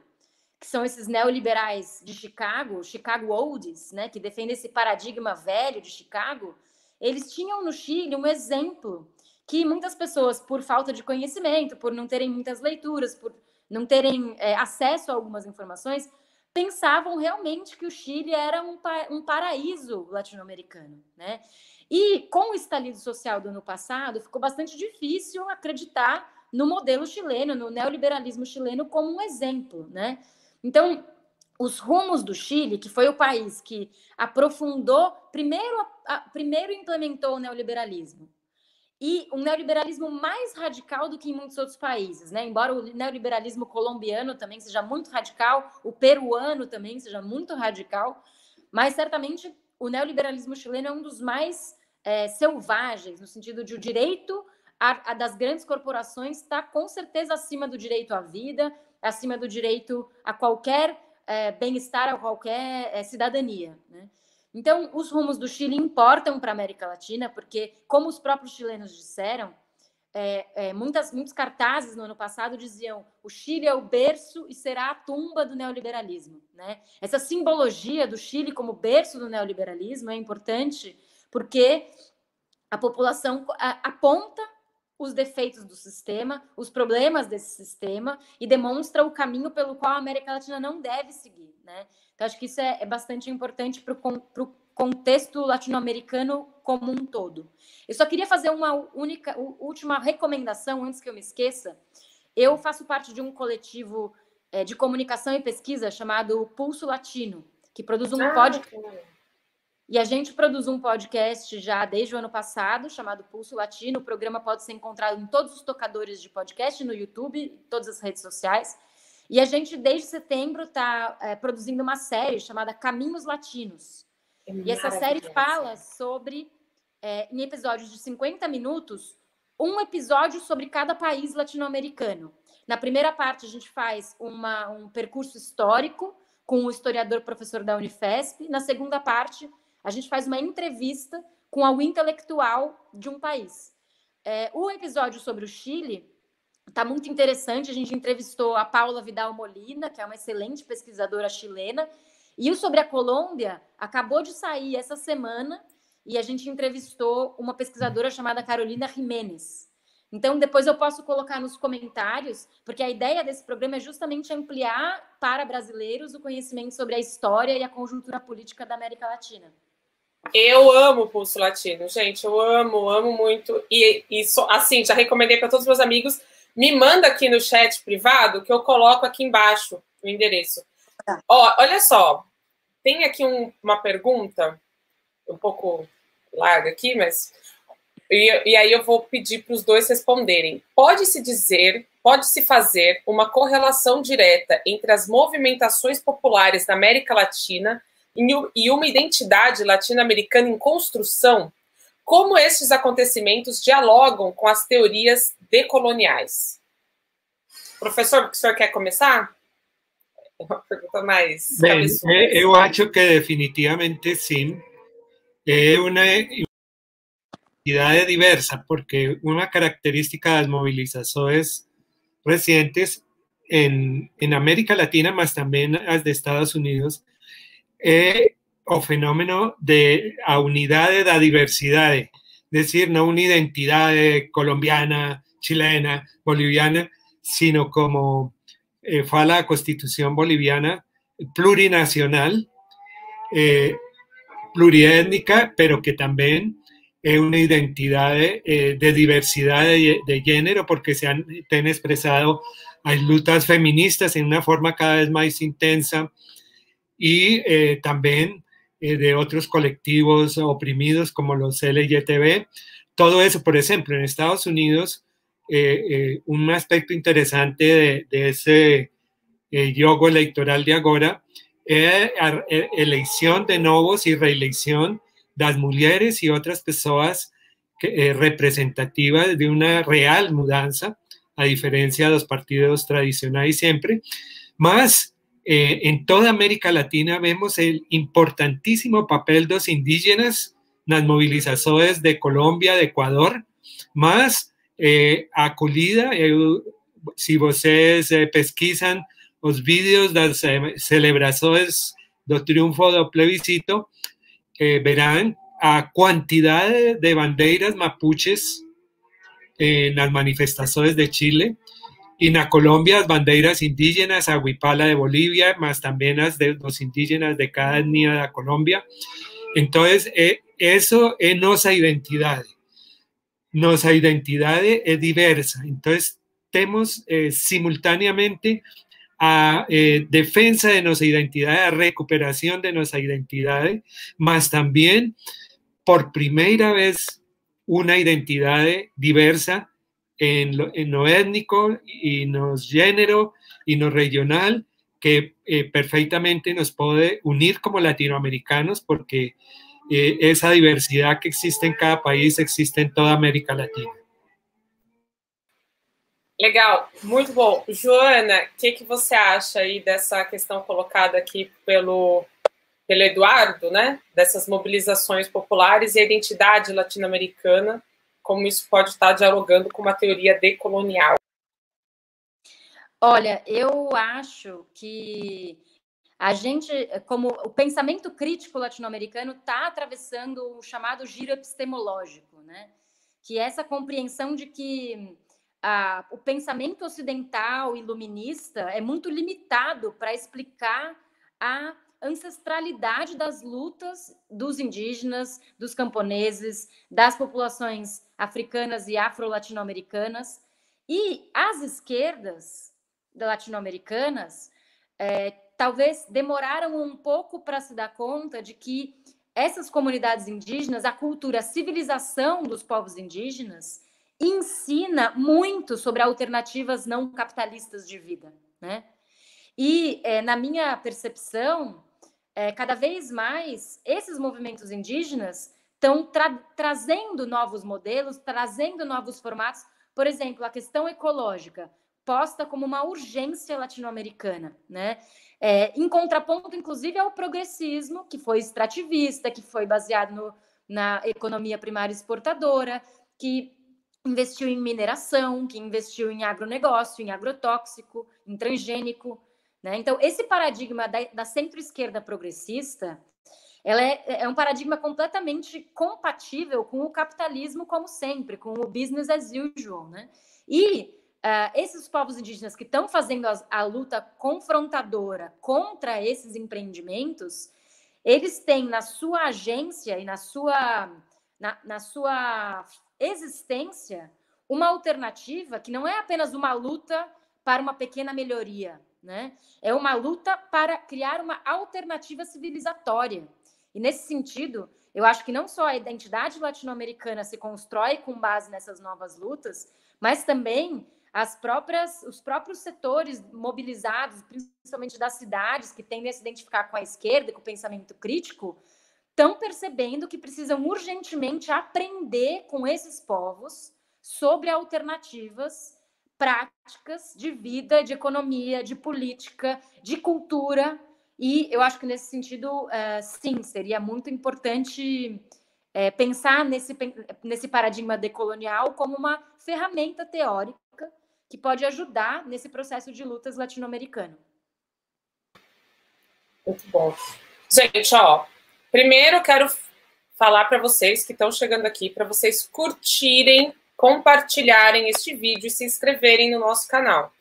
que são esses neoliberais de Chicago, Chicago Olds, né, que defendem esse paradigma velho de Chicago, eles tinham no Chile um exemplo que muitas pessoas, por falta de conhecimento, por não terem muitas leituras, por não terem é, acesso a algumas informações, pensavam realmente que o Chile era um, um paraíso latino-americano, né? E com o estalido social do ano passado, ficou bastante difícil acreditar no modelo chileno, no neoliberalismo chileno como um exemplo, né? Então, os rumos do Chile, que foi o país que aprofundou, primeiro, a, primeiro implementou o neoliberalismo, e um neoliberalismo mais radical do que em muitos outros países, né? Embora o neoliberalismo colombiano também seja muito radical, o peruano também seja muito radical, mas certamente o neoliberalismo chileno é um dos mais é, selvagens, no sentido de o direito a, a das grandes corporações está com certeza acima do direito à vida, acima do direito a qualquer é, bem-estar, a qualquer é, cidadania. Né? Então, os rumos do Chile importam para a América Latina, porque, como os próprios chilenos disseram, é, é, muitas, muitos cartazes no ano passado diziam o Chile é o berço e será a tumba do neoliberalismo. Né? Essa simbologia do Chile como berço do neoliberalismo é importante porque a população aponta os defeitos do sistema, os problemas desse sistema e demonstra o caminho pelo qual a América Latina não deve seguir. Né? Então, acho que isso é, é bastante importante para o contexto latino-americano como um todo. Eu só queria fazer uma única, última recomendação antes que eu me esqueça. Eu faço parte de um coletivo é, de comunicação e pesquisa chamado Pulso Latino, que produz um ah, podcast. E a gente produz um podcast já desde o ano passado, chamado Pulso Latino. O programa pode ser encontrado em todos os tocadores de podcast, no YouTube, todas as redes sociais. E a gente, desde setembro, está é, produzindo uma série chamada Caminhos Latinos. É e essa série fala sobre, é, em episódios de 50 minutos, um episódio sobre cada país latino-americano. Na primeira parte, a gente faz uma, um percurso histórico com o historiador professor da Unifesp. Na segunda parte, a gente faz uma entrevista com o intelectual de um país. É, o episódio sobre o Chile está muito interessante. A gente entrevistou a Paula Vidal Molina, que é uma excelente pesquisadora chilena. E o sobre a Colômbia acabou de sair essa semana e a gente entrevistou uma pesquisadora chamada Carolina Jiménez. Então, depois eu posso colocar nos comentários, porque a ideia desse programa é justamente ampliar para brasileiros o conhecimento sobre a história e a conjuntura política da América Latina. Eu amo o Pulso Latino, gente. Eu amo, amo muito. E isso, assim, já recomendei para todos os meus amigos. Me manda aqui no chat privado que eu coloco aqui embaixo o endereço. Tá. Ó, olha só, tem aqui um, uma pergunta um pouco larga aqui, mas e, e aí eu vou pedir para os dois responderem. Pode-se dizer, pode-se fazer uma correlação direta entre as movimentações populares da América Latina e uma identidade latino-americana em construção, como estes acontecimentos dialogam com as teorias decoloniais? Professor, o senhor quer começar? É uma pergunta mais. Bem, eu acho que definitivamente sim. É uma identidade diversa, porque uma característica das mobilizações recentes en, en América Latina, mas também as de Estados Unidos, é o fenómeno de a unidade da diversidade, decir, no una identidad colombiana, chilena, boliviana, sino como eh, fue la constitución boliviana, plurinacional, eh, pluriétnica, pero que también es una identidad de, de diversidad de, género, porque se han, han expresado, hay luchas feministas en una forma cada vez más intensa, y eh, también eh, de otros colectivos oprimidos como los LGTB. Todo eso, por ejemplo, en Estados Unidos, um aspecto interessante de, desse jogo eleitoral de agora é a eleição de novos e reeleição das mulheres e outras pessoas que, representativas de uma real mudança, a diferença dos partidos tradicionais sempre, mas eh, en toda América Latina vemos el importantísimo papel de los indígenas las movilizaciones de Colombia, de Ecuador, más eh, acolhida, eh, si ustedes eh, pesquisan los vídeos de las eh, celebraciones del triunfo del plebiscito, eh, verán a cantidad de banderas mapuches en las manifestaciones de Chile, y en Colombia las banderas indígenas, Aguipala de Bolivia, más también las de los indígenas de cada etnia de Colombia. Entonces, eh, eso es nuestra identidad. Nuestra identidad es diversa. Entonces, tenemos eh, simultáneamente a eh, defensa de nuestra identidad, a recuperación de nuestra identidad, más también por primera vez una identidad diversa en lo, en lo étnico y no género y no regional que eh, perfectamente nos puede unir como latinoamericanos porque eh, esa diversidad que existe en cada país existe en toda América Latina. Legal, muito bom. Joana, o que, que você acha aí dessa questão colocada aqui pelo, pelo Eduardo, né? Dessas mobilizações populares e a identidade latino-americana como isso pode estar dialogando com uma teoria decolonial? Olha, eu acho que a gente, como o pensamento crítico latino-americano está atravessando o chamado giro epistemológico, né? Que é essa compreensão de que a, o pensamento ocidental iluminista é muito limitado para explicar a ancestralidade das lutas dos indígenas, dos camponeses, das populações africanas e afro-latino-americanas. E as esquerdas latino-americanas é, talvez demoraram um pouco para se dar conta de que essas comunidades indígenas, a cultura, a civilização dos povos indígenas, ensina muito sobre alternativas não capitalistas de vida, né? E é, na minha percepção, é, cada vez mais esses movimentos indígenas estão tra trazendo novos modelos, trazendo novos formatos. Por exemplo, a questão ecológica, posta como uma urgência latino-americana, né? É, em contraponto, inclusive, ao progressismo, que foi extrativista, que foi baseado no, na economia primária exportadora, que investiu em mineração, que investiu em agronegócio, em agrotóxico, em transgênico. Né? Então, esse paradigma da, da centro-esquerda progressista ela é, é, um paradigma completamente compatível com o capitalismo, como sempre, com o business as usual. Né? E uh, esses povos indígenas que estão fazendo a, a luta confrontadora contra esses empreendimentos, eles têm na sua agência e na sua, na, na sua existência uma alternativa que não é apenas uma luta para uma pequena melhoria, né? É uma luta para criar uma alternativa civilizatória. E nesse sentido, eu acho que não só a identidade latino-americana se constrói com base nessas novas lutas, mas também as próprias, os próprios setores mobilizados, principalmente das cidades, que tendem a se identificar com a esquerda, com o pensamento crítico, estão percebendo que precisam urgentemente aprender com esses povos sobre alternativas práticas de vida, de economia, de política, de cultura. E eu acho que nesse sentido, uh, sim, seria muito importante é, pensar nesse, nesse paradigma decolonial como uma ferramenta teórica que pode ajudar nesse processo de lutas latino-americano. Muito bom. Gente, ó, primeiro eu quero falar para vocês que estão chegando aqui, para vocês curtirem compartilharem este vídeo e se inscreverem no nosso canal.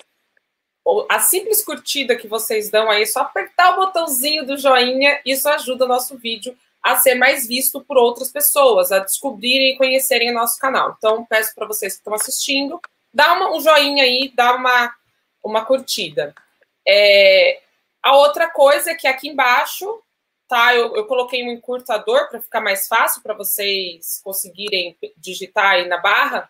A simples curtida que vocês dão aí, é só apertar o botãozinho do joinha, isso ajuda o nosso vídeo a ser mais visto por outras pessoas, a descobrirem e conhecerem o nosso canal. Então, peço para vocês que estão assistindo, dá uma, um joinha aí, dá uma, uma curtida. É, a outra coisa é que aqui embaixo tá? Eu, eu coloquei um encurtador para ficar mais fácil para vocês conseguirem digitar aí na barra.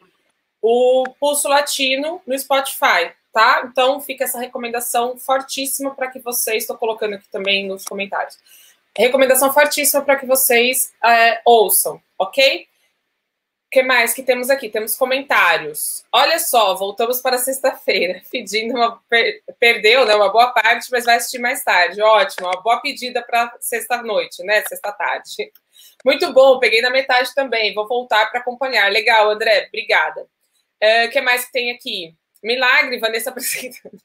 o Pulso Latino no Spotify, tá? Então fica essa recomendação fortíssima para que vocês, estou colocando aqui também nos comentários, recomendação fortíssima para que vocês é, ouçam, ok? Que mais que temos aqui? Temos comentários. Olha só, voltamos para sexta-feira, <laughs> pedindo uma. Per, perdeu, né? Uma boa parte, mas vai assistir mais tarde. Ótimo, uma boa pedida para sexta-noite, né? Sexta-tarde. Muito bom, peguei na metade também. Vou voltar para acompanhar. Legal, André, obrigada. O uh, que mais que tem aqui? Milagre, Vanessa <laughs> apresentando.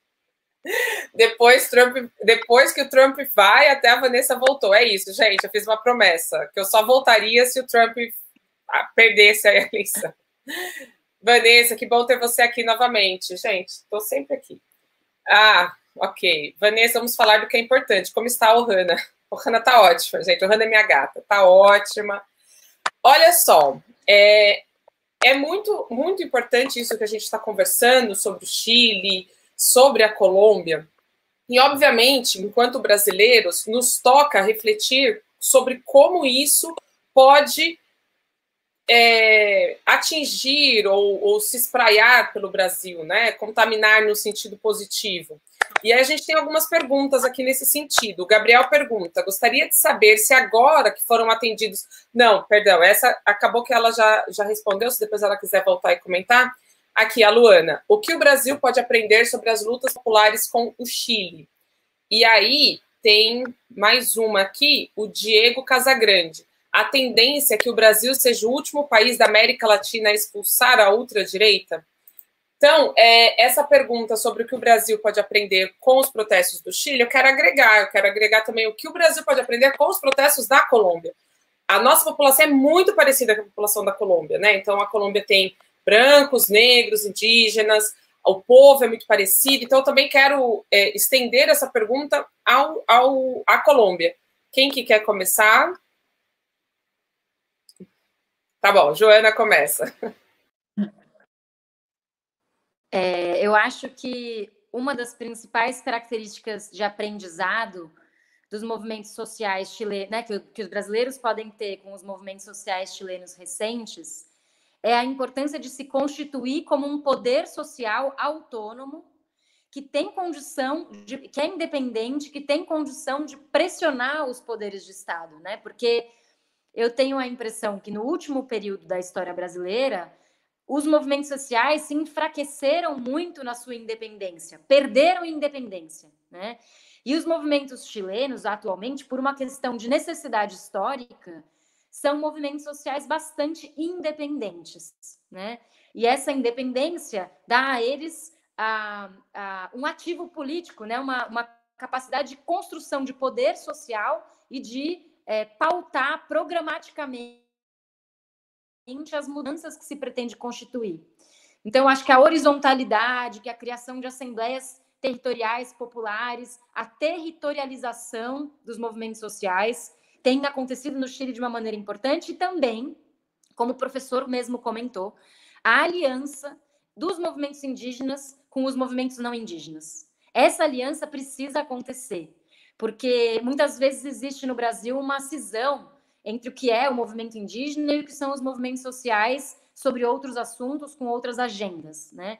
Depois, Trump, depois que o Trump vai, até a Vanessa voltou. É isso, gente. Eu fiz uma promessa que eu só voltaria se o Trump perdesse a <laughs> eleição. Vanessa, que bom ter você aqui novamente. Gente, estou sempre aqui. Ah, ok. Vanessa, vamos falar do que é importante. Como está o Hanna? O Hanna tá ótima, gente. O Hanna é minha gata. Tá ótima. Olha só, é, é muito, muito importante isso que a gente está conversando sobre o Chile, sobre a Colômbia. E, obviamente, enquanto brasileiros, nos toca refletir sobre como isso pode é, atingir ou, ou, se espraiar pelo Brasil, né? Contaminar no sentido positivo. E aí a gente tem algumas perguntas aqui nesse sentido. O Gabriel pergunta: gostaria de saber se agora que foram atendidos. Não, perdão, essa acabou que ela já, já respondeu, se depois ela quiser voltar e comentar. Aqui, a Luana. O que o Brasil pode aprender sobre as lutas populares com o Chile? E aí tem mais uma aqui, o Diego Casagrande a tendência é que o Brasil seja o último país da América Latina a expulsar a ultradireita? Então, é, essa pergunta sobre o que o Brasil pode aprender com os protestos do Chile, eu quero agregar, eu quero agregar também o que o Brasil pode aprender com os protestos da Colômbia. A nossa população é muito parecida com a população da Colômbia, né? Então, a Colômbia tem brancos, negros, indígenas, o povo é muito parecido. Então, eu também quero é, estender essa pergunta ao, ao, à Colômbia. Quem que quer começar? Tá bom, Joana começa. É, eu acho que uma das principais características de aprendizado dos movimentos sociais chilenos, né, que, que os brasileiros podem ter com os movimentos sociais chilenos recentes, é a importância de se constituir como um poder social autônomo que tem condição de, que é independente, que tem condição de pressionar os poderes de Estado, né? Porque eu tenho a impressão que no último período da história brasileira, os movimentos sociais se enfraqueceram muito na sua independência, perderam independência, né? E os movimentos chilenos, atualmente, por uma questão de necessidade histórica, são movimentos sociais bastante independentes, né? E essa independência dá a eles a, a, um ativo político, né? Uma, uma capacidade de construção de poder social e de é, pautar programaticamente as mudanças que se pretende constituir. Então, acho que a horizontalidade, que a criação de assembleias territoriais populares, a territorialização dos movimentos sociais tem acontecido no Chile de uma maneira importante e também, como o professor mesmo comentou, a aliança dos movimentos indígenas com os movimentos não indígenas. Essa aliança precisa acontecer porque muitas vezes existe no Brasil uma cisão entre o que é o movimento indígena e o que são os movimentos sociais sobre outros assuntos com outras agendas, né?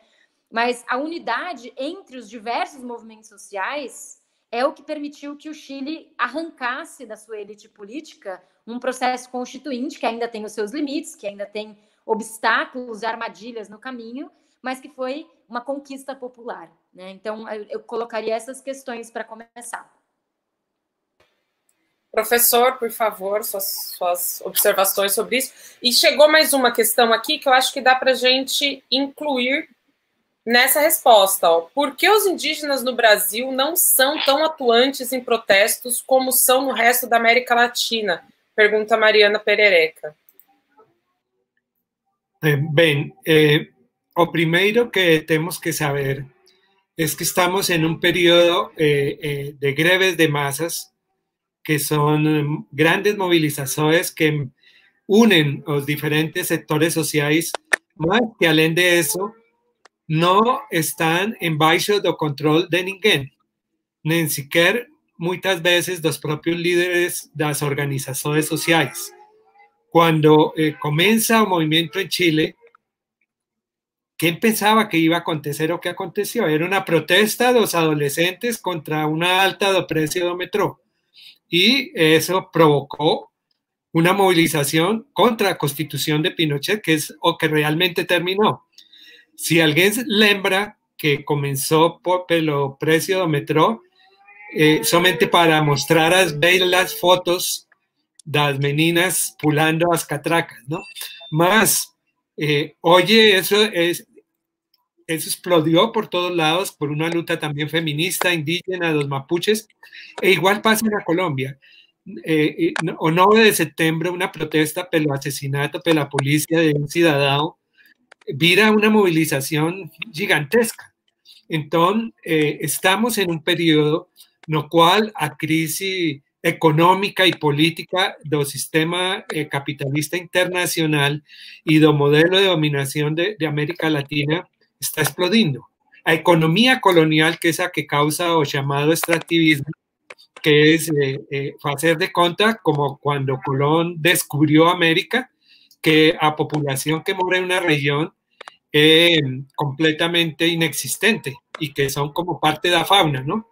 Mas a unidade entre os diversos movimentos sociais é o que permitiu que o Chile arrancasse da sua elite política um processo constituinte que ainda tem os seus limites, que ainda tem obstáculos e armadilhas no caminho, mas que foi uma conquista popular. Né? Então, eu colocaria essas questões para começar. Professor, por favor, suas, suas, observações sobre isso. E chegou mais uma questão aqui que eu acho que dá para a gente incluir nessa resposta. Ó. Por que os indígenas no Brasil não são tão atuantes em protestos como são no resto da América Latina? Pergunta Mariana Perereca. Eh, bem, eh, o primeiro que temos que saber é que estamos em um período eh, de greves de massas que son em, grandes movilizaciones que unen los diferentes sectores sociales, más que além de eso, no están en bajo do control de ninguém, ni siquiera muchas veces los propios líderes de las organizaciones sociales. Cuando eh, comienza el movimiento en Chile, ¿quién pensaba que iba a acontecer o qué aconteció? Era una protesta de los adolescentes contra una alta de precio de metro. Y eso provocó una movilización contra la constitución de Pinochet, que es o que realmente terminó. Si alguien lembra que comenzó por el precio de metro, eh, para mostrar as las fotos las meninas pulando las catracas, ¿no? Más, eh, oye, eso es, eso explodió por todos lados por una lucha también feminista, indígena, de los mapuches, e igual pasa en Colombia. Eh, o 9 de septiembre una protesta pelo asesinato la policía de un ciudadano vira una movilización gigantesca. Entonces, eh, estamos en un periodo no cual a crisis económica y política del sistema eh, capitalista internacional y del modelo de dominación de, de, América Latina está explodiendo. La economía colonial, que es la que causa o llamado extractivismo, que es eh, eh, hacer de cuenta como cuando Colón descubrió América, que a población que mora en una región completamente inexistente y que son como parte de la fauna, ¿no?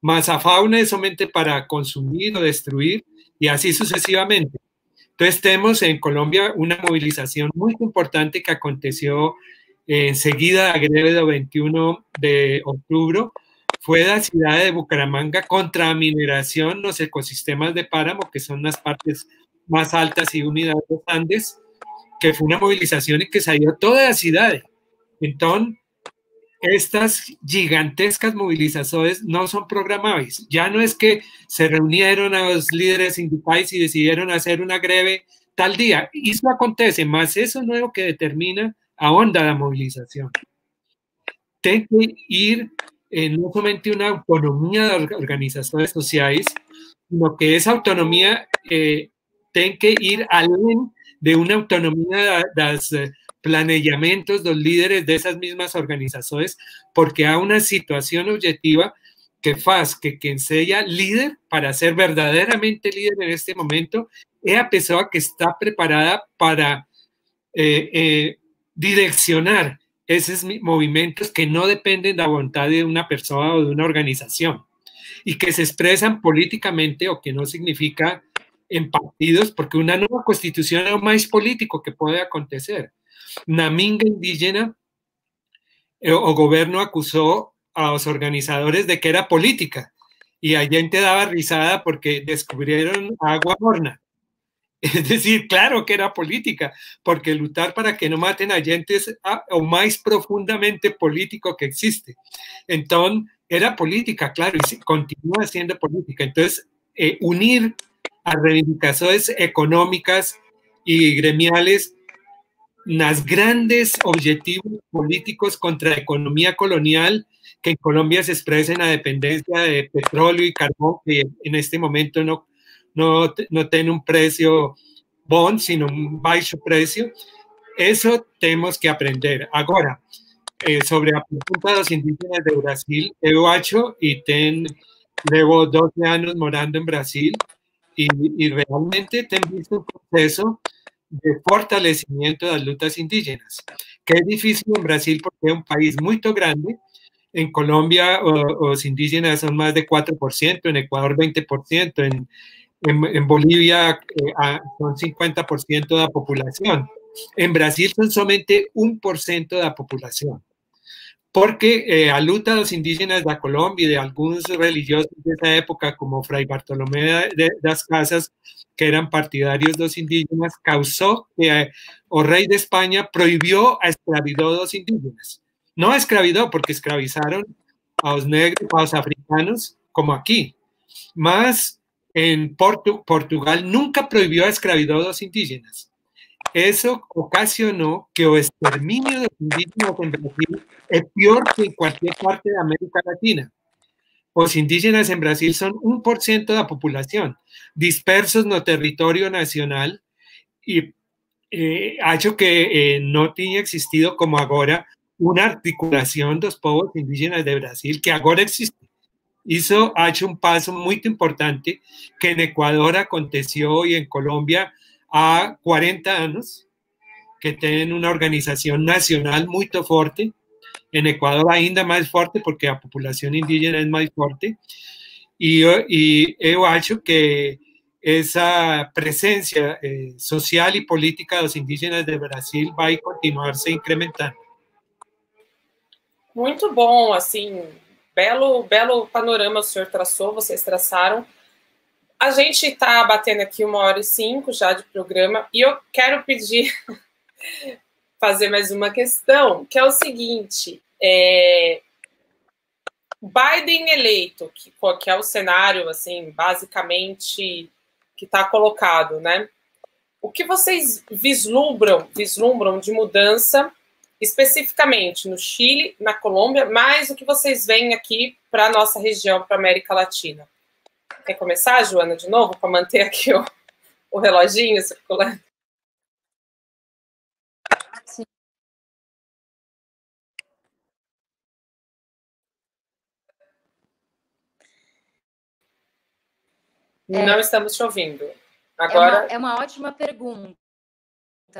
Más a fauna es solamente para consumir o destruir y así sucesivamente. Entonces tenemos en Colombia una movilización muy importante que aconteció enseguida a greve del 21 de octubre, fue la ciudad de Bucaramanga contra mineración, los ecosistemas de páramo, que son las partes más altas y unidas de los Andes, que fue una movilización y que salió toda la ciudad. Entonces, estas gigantescas movilizaciones no son programables. Ya no es que se reunieron a los líderes sindicales y decidieron hacer una greve tal día. Y eso acontece, más eso no es lo que determina a onda la movilización. Tiene que ir no solamente una autonomía de organizaciones sociales, sino que esa autonomía eh, tiene que ir além de una autonomía de los eh, planeamientos de los líderes de esas mismas organizaciones, porque hay una situación objetiva que faz que quien sea líder para ser verdaderamente líder en este momento es a persona que está preparada para eh, eh, direccionar esos movimientos que no dependen de la voluntad de una persona o de una organización y que se expresan políticamente o que no significa en partidos, porque una nueva constitución es lo más político que puede acontecer. Naminga indígena eh, o gobierno acusó a los organizadores de que era política y a gente daba risada porque descubrieron agua morna. <laughs> Es decir, claro que era política, porque luchar para que no maten a gente es o más profundamente político que existe. Entonces, era política, claro, y continúa siendo política. Entonces, eh, unir a reivindicaciones económicas y gremiales los grandes objetivos políticos contra la economía colonial que en Colombia se expresa en la dependencia de petróleo y carbón, que en este momento no, no, no tiene un precio bon, sino un bajo precio. Eso tenemos que aprender. Ahora, eh, sobre la pregunta de los indígenas de Brasil, he hecho y ten, llevo 12 años morando en Brasil y, realmente he visto un proceso de fortalecimiento de las luchas indígenas, que es difícil en Brasil porque es un país muy grande. En Colombia los indígenas son más de 4%, en Ecuador 20%, en, en, Bolivia eh, son 50% de la población. En Brasil son solamente un por ciento de la población. Porque eh, a lucha de los indígenas de Colombia y de algunos religiosos de esa época, como Fray Bartolomé de, las Casas, que eran partidarios de los indígenas, causó que eh, rey de España prohibió a esclavitud a los indígenas. No a esclavitud, porque esclavizaron a los negros, a los africanos, como aquí. Más en Portugal nunca prohibió la a los indígenas. Eso ocasionó que el exterminio de los indígenas en Brasil es peor que en cualquier parte de América Latina. Los indígenas en Brasil son un por ciento de la población, dispersos no territorio nacional y eh, ha hecho que eh, no tenga existido como ahora una articulación de los pueblos indígenas de Brasil que ahora existe hizo, ha hecho un paso muy importante que en Ecuador aconteció y en Colombia a 40 años, que tienen una organización nacional muy fuerte. En Ecuador ainda más fuerte porque la población indígena es más fuerte. Y, y yo acho que esa presencia eh, social y política de los indígenas de Brasil va a continuarse incrementando. Muito bom, assim, belo, belo panorama o senhor traçou, vocês traçaram. A gente está batendo aqui uma hora e cinco já de programa e eu quero pedir <laughs> fazer mais uma questão, que é o seguinte: é, Biden eleito, que, que é o cenário, assim, basicamente que está colocado, né? O que vocês vislumbram, vislumbram de mudança, especificamente no Chile, na Colômbia, mais o que vocês veem aqui para a nossa região, para a América Latina? Quer começar, Joana, de novo, para manter aqui o, o reloginho circulando? É, Não estamos te ouvindo. Agora. É uma, é uma ótima pergunta,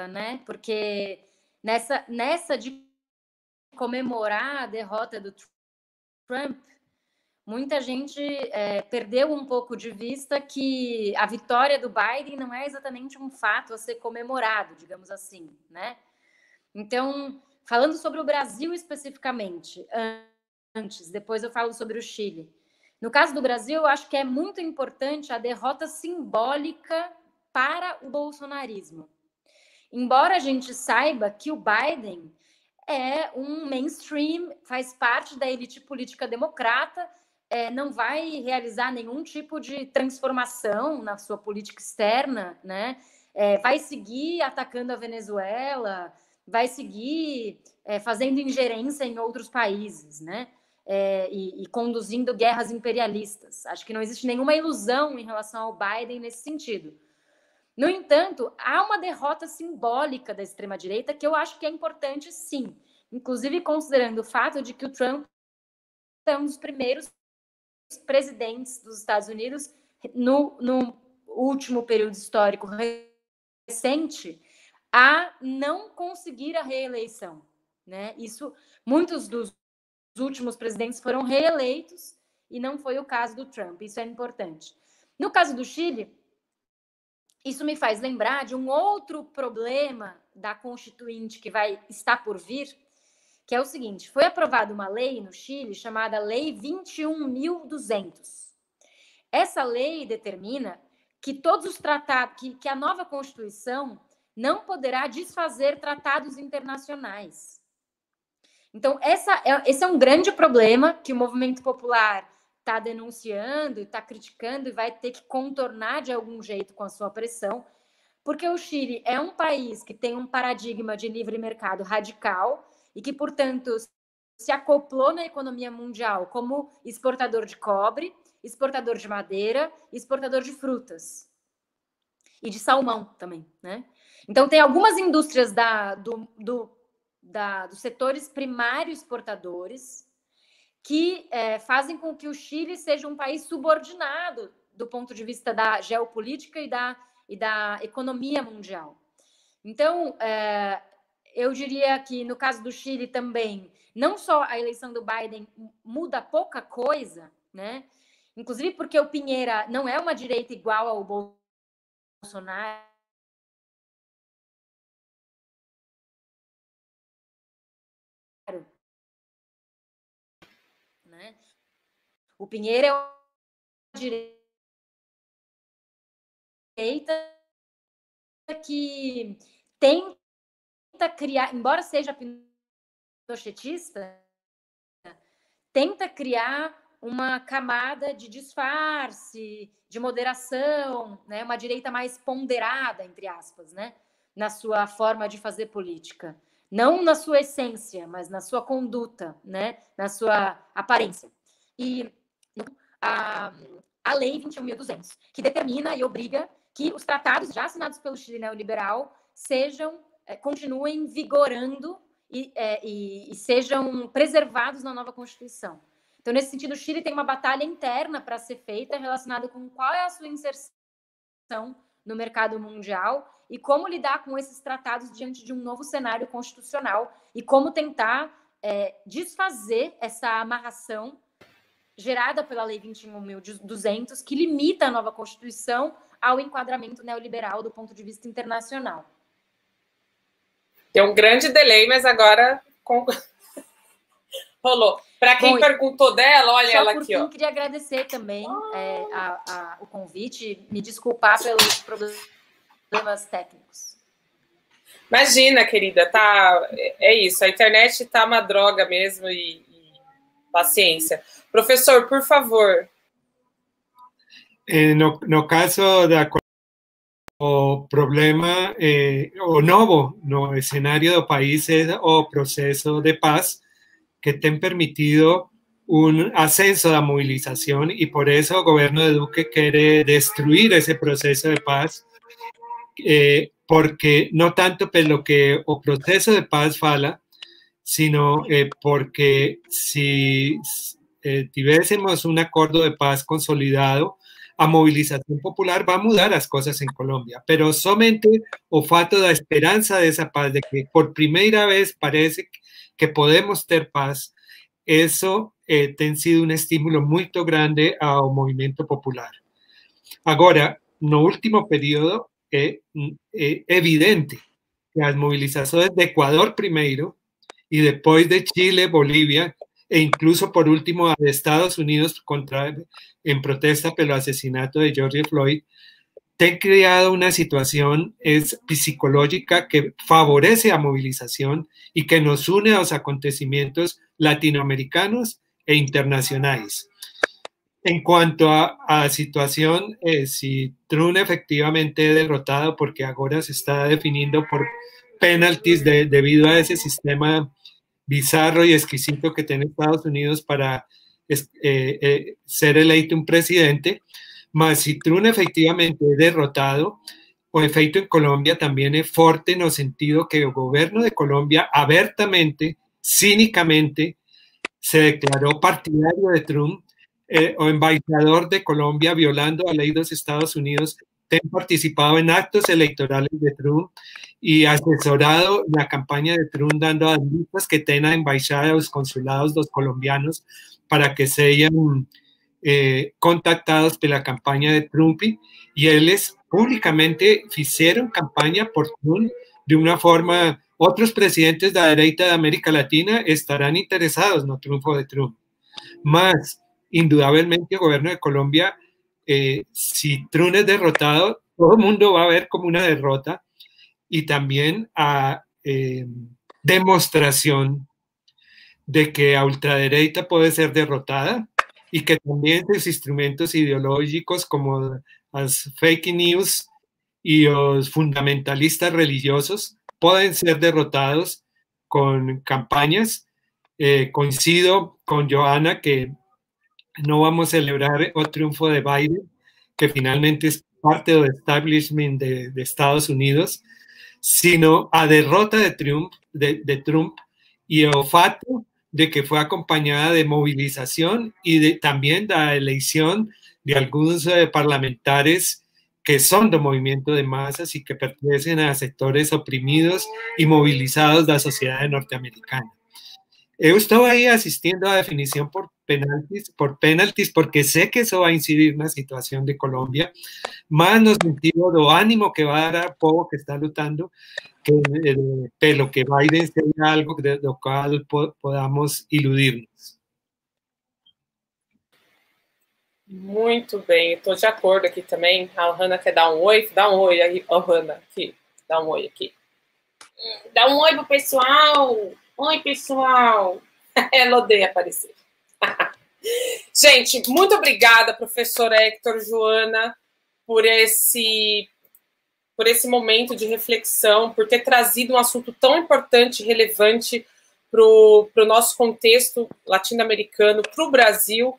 né? Porque nessa, nessa de comemorar a derrota do Trump, muita gente é, perdeu um pouco de vista que a vitória do Biden não é exatamente um fato a ser comemorado, digamos assim, né? Então, falando sobre o Brasil especificamente, antes, depois eu falo sobre o Chile. No caso do Brasil, eu acho que é muito importante a derrota simbólica para o bolsonarismo. Embora a gente saiba que o Biden é um mainstream, faz parte da elite política democrata, é, não vai realizar nenhum tipo de transformação na sua política externa, né? É, vai seguir atacando a Venezuela, vai seguir é, fazendo ingerência em outros países, né? é, e, e, conduzindo guerras imperialistas. Acho que não existe nenhuma ilusão em relação ao Biden nesse sentido. No entanto, há uma derrota simbólica da extrema-direita que eu acho que é importante, sim, inclusive considerando o fato de que o Trump é um dos primeiros presidentes dos Estados Unidos no, no último período histórico recente a não conseguir a reeleição. Né? Isso, muitos dos últimos presidentes foram reeleitos e não foi o caso do Trump. Isso é importante. No caso do Chile, isso me faz lembrar de um outro problema da Constituinte que vai estar por vir, que é o seguinte: foi aprovada uma lei no Chile chamada Lei 21.200. Essa lei determina que todos os tratados, que, que a nova Constituição não poderá desfazer tratados internacionais. Então, essa é, esse é um grande problema que o movimento popular está denunciando, está criticando e vai ter que contornar de algum jeito com a sua pressão, porque o Chile é um país que tem um paradigma de livre mercado radical e que, portanto, se acoplou na economia mundial como exportador de cobre, exportador de madeira, exportador de frutas e de salmão também, né? Então tem algumas indústrias da, do, do da, dos setores primários exportadores que é, fazem com que o Chile seja um país subordinado do ponto de vista da geopolítica e da, e da economia mundial. Então, é, eu diria que no caso do Chile também, não só a eleição do Biden muda pouca coisa, né? Inclusive porque o Pinheira não é uma direita igual ao Bolsonaro, O Pinheiro é direita que tenta criar, embora seja pinochetista, tenta criar uma camada de disfarce, de moderação, né? uma direita mais ponderada, entre aspas, né? na sua forma de fazer política. Não na sua essência, mas na sua conduta, né? na sua aparência. E a, a Lei 21.200, que determina e obriga que os tratados já assinados pelo Chile neoliberal sejam, é, continuem vigorando e, é, e, e, sejam preservados na nova Constituição. Então, nesse sentido, o Chile tem uma batalha interna para ser feita relacionada com qual é a sua inserção no mercado mundial e como lidar com esses tratados diante de um novo cenário constitucional e como tentar é, desfazer essa amarração gerada pela Lei 21.200, que limita a nova Constituição ao enquadramento neoliberal do ponto de vista internacional. Tem um grande delay, mas agora com... <laughs> rolou. Para quem Bom, perguntou dela, olha ela aqui. Fim, ó. queria agradecer também é, a, a, o convite, me desculpar pelos problemas técnicos. Imagina, querida, tá. É isso, a internet tá uma droga mesmo e paciência. Professor, por favor. Eh, no, no caso da o problema eh, o novo no escenario do país o proceso de paz que ten permitido un ascenso da movilización y por eso el gobierno de Duque quiere destruir ese proceso de paz eh, porque no tanto pelo que o proceso de paz fala, sino eh, porque si eh, tuviésemos un acuerdo de paz consolidado, a movilización popular va a mudar las cosas en Colombia, pero solamente o fato da esperanza de esa paz, de que por primera vez parece que podemos tener paz, eso eh, sido un estímulo muy grande al movimiento popular. Ahora, no último periodo, es eh, evidente que las movilizaciones de Ecuador primero y después de Chile, Bolivia, e incluso por último de Estados Unidos contra, en protesta por el asesinato de George Floyd, te creado una situación es psicológica que favorece a movilización y que nos une a los acontecimientos latinoamericanos e internacionales. En cuanto a, la situación, eh, si Trump efectivamente es derrotado, porque ahora se está definiendo por penalties debido a ese sistema bizarro y exquisito que tiene Estados Unidos para eh, eh, ser eleito un presidente, más si Trump efectivamente es derrotado, o efecto en Colombia también es fuerte en el sentido que el gobierno de Colombia abiertamente, cínicamente, se declaró partidario de Trump eh, o embajador de Colombia violando la ley de los Estados Unidos, han participado en actos electorales de Trump y asesorado la campaña de Trump dando a listas que tengan embaixada a los consulados los colombianos para que sean eh, contactados por la campaña de Trump. Y ellos públicamente hicieron campaña por Trump. De una forma, otros presidentes de la derecha de América Latina estarán interesados en el triunfo de Trump. Más, indudablemente, el gobierno de Colombia, eh, si Trump es derrotado, todo el mundo va a ver como una derrota y también a eh, demostración de que a ultraderecha puede ser derrotada y que también sus instrumentos ideológicos como las fake news y los fundamentalistas religiosos pueden ser derrotados con campañas. Eh, coincido con Joana que no vamos a celebrar el triunfo de Biden, que finalmente es parte del establishment de, de Estados Unidos, sino a derrota de Trump, de, de Trump y de que fue acompañada de movilización y de, también la elección de algunos eh, parlamentarios que son de movimiento de masas y que pertenecen a sectores oprimidos y movilizados de la sociedad norteamericana. He estado ahí asistiendo a definición por penaltis, por penaltis, porque sé que eso va a incidir en la situación de Colombia, más en el sentido de ánimo que va a dar a Povo que está luchando, que el pelo que Biden sea algo de lo cual podamos iludirnos. Muito bem, estou de acordo aqui também. A Hanna quer dar um oi, dá um oi aí, ó, Hanna, aqui, dá um oi aqui. Dá um oi pro pessoal. Oi, pessoal. <laughs> Ela odeia aparecer. <laughs> Gente, muito obrigada, professor Hector, Joana, por esse por esse momento de reflexão, por ter trazido um assunto tão importante e relevante para o nosso contexto latino-americano, para o Brasil.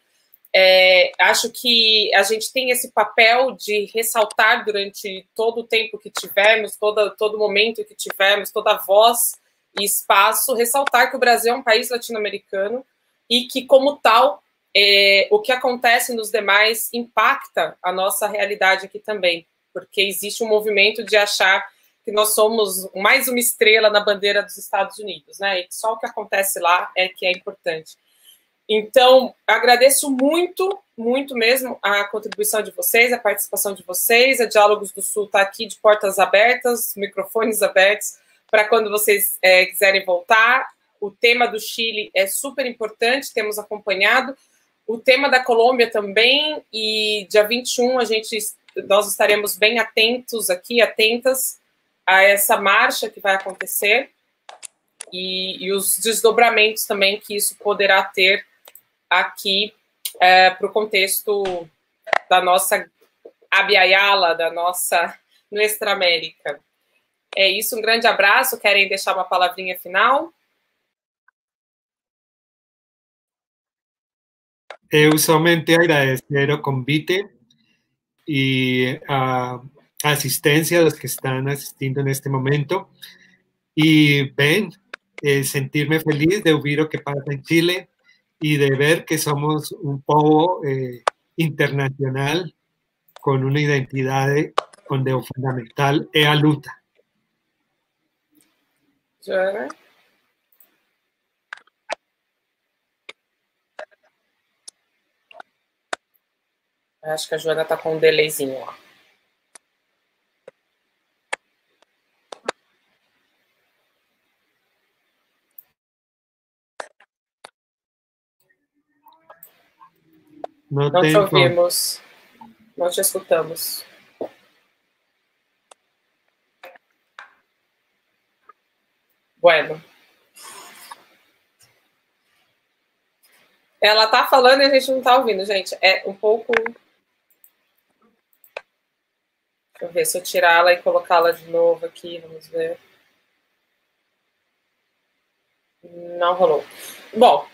É, acho que a gente tem esse papel de ressaltar durante todo o tempo que tivermos, todo, todo momento que tivermos, toda voz e espaço, ressaltar que o Brasil é um país latino-americano e que, como tal, é, o que acontece nos demais impacta a nossa realidade aqui também. porque existe um movimento de achar que nós somos mais uma estrela na bandeira dos Estados Unidos, né? E só o que acontece lá é que é importante. Então, agradeço muito, muito mesmo a contribuição de vocês, a participação de vocês. A Diálogos do Sul está aqui de portas abertas, microfones abertos, para quando vocês é, quiserem voltar. O tema do Chile é super importante, temos acompanhado. O tema da Colômbia também, e dia 21 a gente, nós estaremos bem atentos aqui, atentas a essa marcha que vai acontecer e, e os desdobramentos também que isso poderá ter aqui é, para o contexto da nossa Abiayala, da nossa Nuestra América. É isso, um grande abraço. Querem deixar uma palavrinha final? Eu somente agradecer o convite e a assistência dos que estão assistindo neste momento. E, bem, eh, sentir-me feliz de ouvir o que pasa em Chile y de ver que somos un povo eh, internacional con una identidad donde lo fundamental es la luta. Joana? Acho que a Joana está com um delayzinho, ó. Não, não te ouvimos. Não te escutamos. Bueno. Ela tá falando e a gente não tá ouvindo, gente. É um pouco. Deixa eu ver se eu tirá-la e colocá-la de novo aqui. Vamos ver. Não rolou. Bom,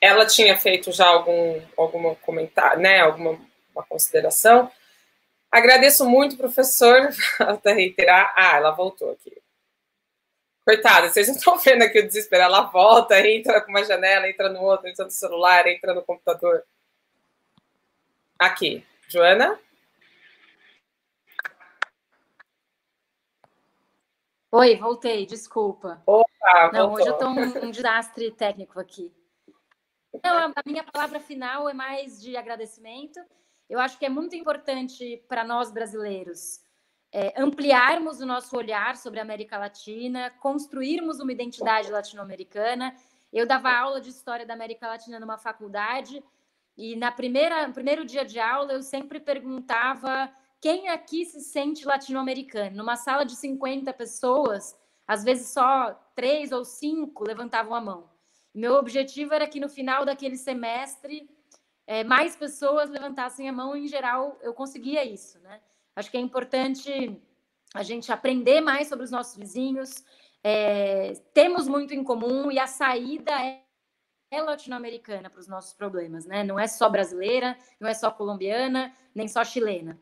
ela tinha feito já algum alguma comentário, né, alguma uma consideração. Agradeço muito, professor, <laughs> até reiterar. Ah, ela voltou aqui. Coitada, vocês não estão vendo aqui o desespero. Ela volta, entra com uma janela, entra no outro, entra no celular, entra no computador. Aqui. Joana? Oi, voltei, desculpa. Opa, Não, hoje eu estou um, um desastre técnico aqui. Não, a minha palavra final é mais de agradecimento. Eu acho que é muito importante para nós brasileiros é, ampliarmos o nosso olhar sobre a América Latina, construirmos uma identidade latino-americana. Eu dava aula de história da América Latina numa faculdade e na primeira, primeiro dia de aula eu sempre perguntava quem aqui se sente latino-americano. Numa sala de 50 pessoas, às vezes só três ou cinco levantavam a mão. Meu objetivo era que no final daquele semestre é, mais pessoas levantassem a mão. Em geral, eu conseguia isso, né? Acho que é importante a gente aprender mais sobre os nossos vizinhos. É, temos muito em comum e a saída é, é latino-americana para os nossos problemas, né? Não é só brasileira, não é só colombiana, nem só chilena.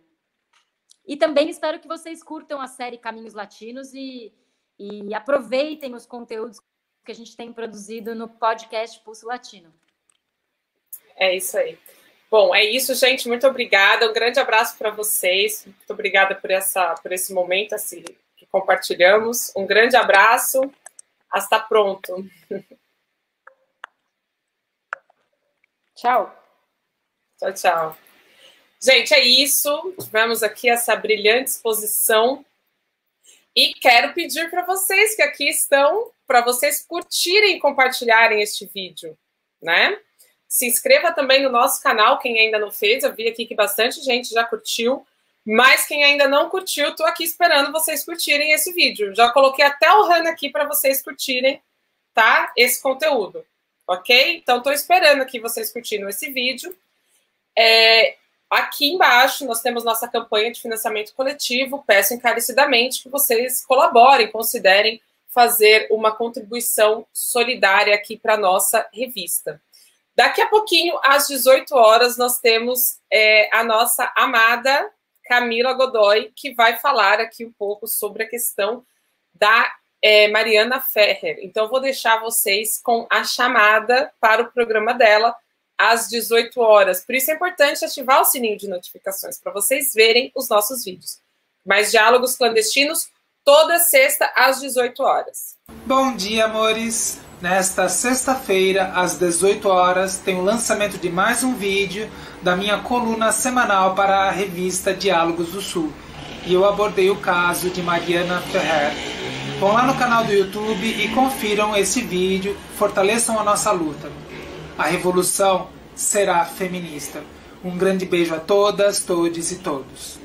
E também espero que vocês curtam a série Caminhos Latinos e, e aproveitem os conteúdos que a gente tem produzido no podcast Pulso Latino. É isso aí. Bom, é isso, gente. Muito obrigada. Um grande abraço para vocês. Muito obrigada por, essa, por esse momento assim, que compartilhamos. Um grande abraço. Hasta pronto. <laughs> Tchau. Tchau, tchau. Gente, é isso. Tivemos aqui essa brilhante exposição e quero pedir para vocês que aqui estão, para vocês curtirem e compartilharem este vídeo, né? Se inscreva também no nosso canal, quem ainda não fez. Eu vi aqui que bastante gente já curtiu. Mas quem ainda não curtiu, estou aqui esperando vocês curtirem esse vídeo. Já coloquei até o Han aqui para vocês curtirem, tá? Esse conteúdo, ok? Então, estou esperando aqui vocês curtindo esse vídeo. É, Aqui embaixo nós temos nossa campanha de financiamento coletivo. Peço encarecidamente que vocês colaborem, considerem fazer uma contribuição solidária aqui para nossa revista. Daqui a pouquinho, às 18 horas, nós temos é, a nossa amada Camila Godoy, que vai falar aqui um pouco sobre a questão da é, Mariana Ferrer. Então, vou deixar vocês com a chamada para o programa dela às 18 horas. Por isso é importante ativar o sininho de notificações para vocês verem os nossos vídeos. Mais diálogos clandestinos toda sexta às 18 horas. Bom dia, amores! Nesta sexta-feira, às 18 horas, tem o lançamento de mais um vídeo da minha coluna semanal para a revista Diálogos do Sul. E eu abordei o caso de Mariana Ferrer. Vão lá no canal do YouTube e confiram esse vídeo, fortaleçam a nossa luta. A revolução será feminista. Um grande beijo a todas, todos e todos.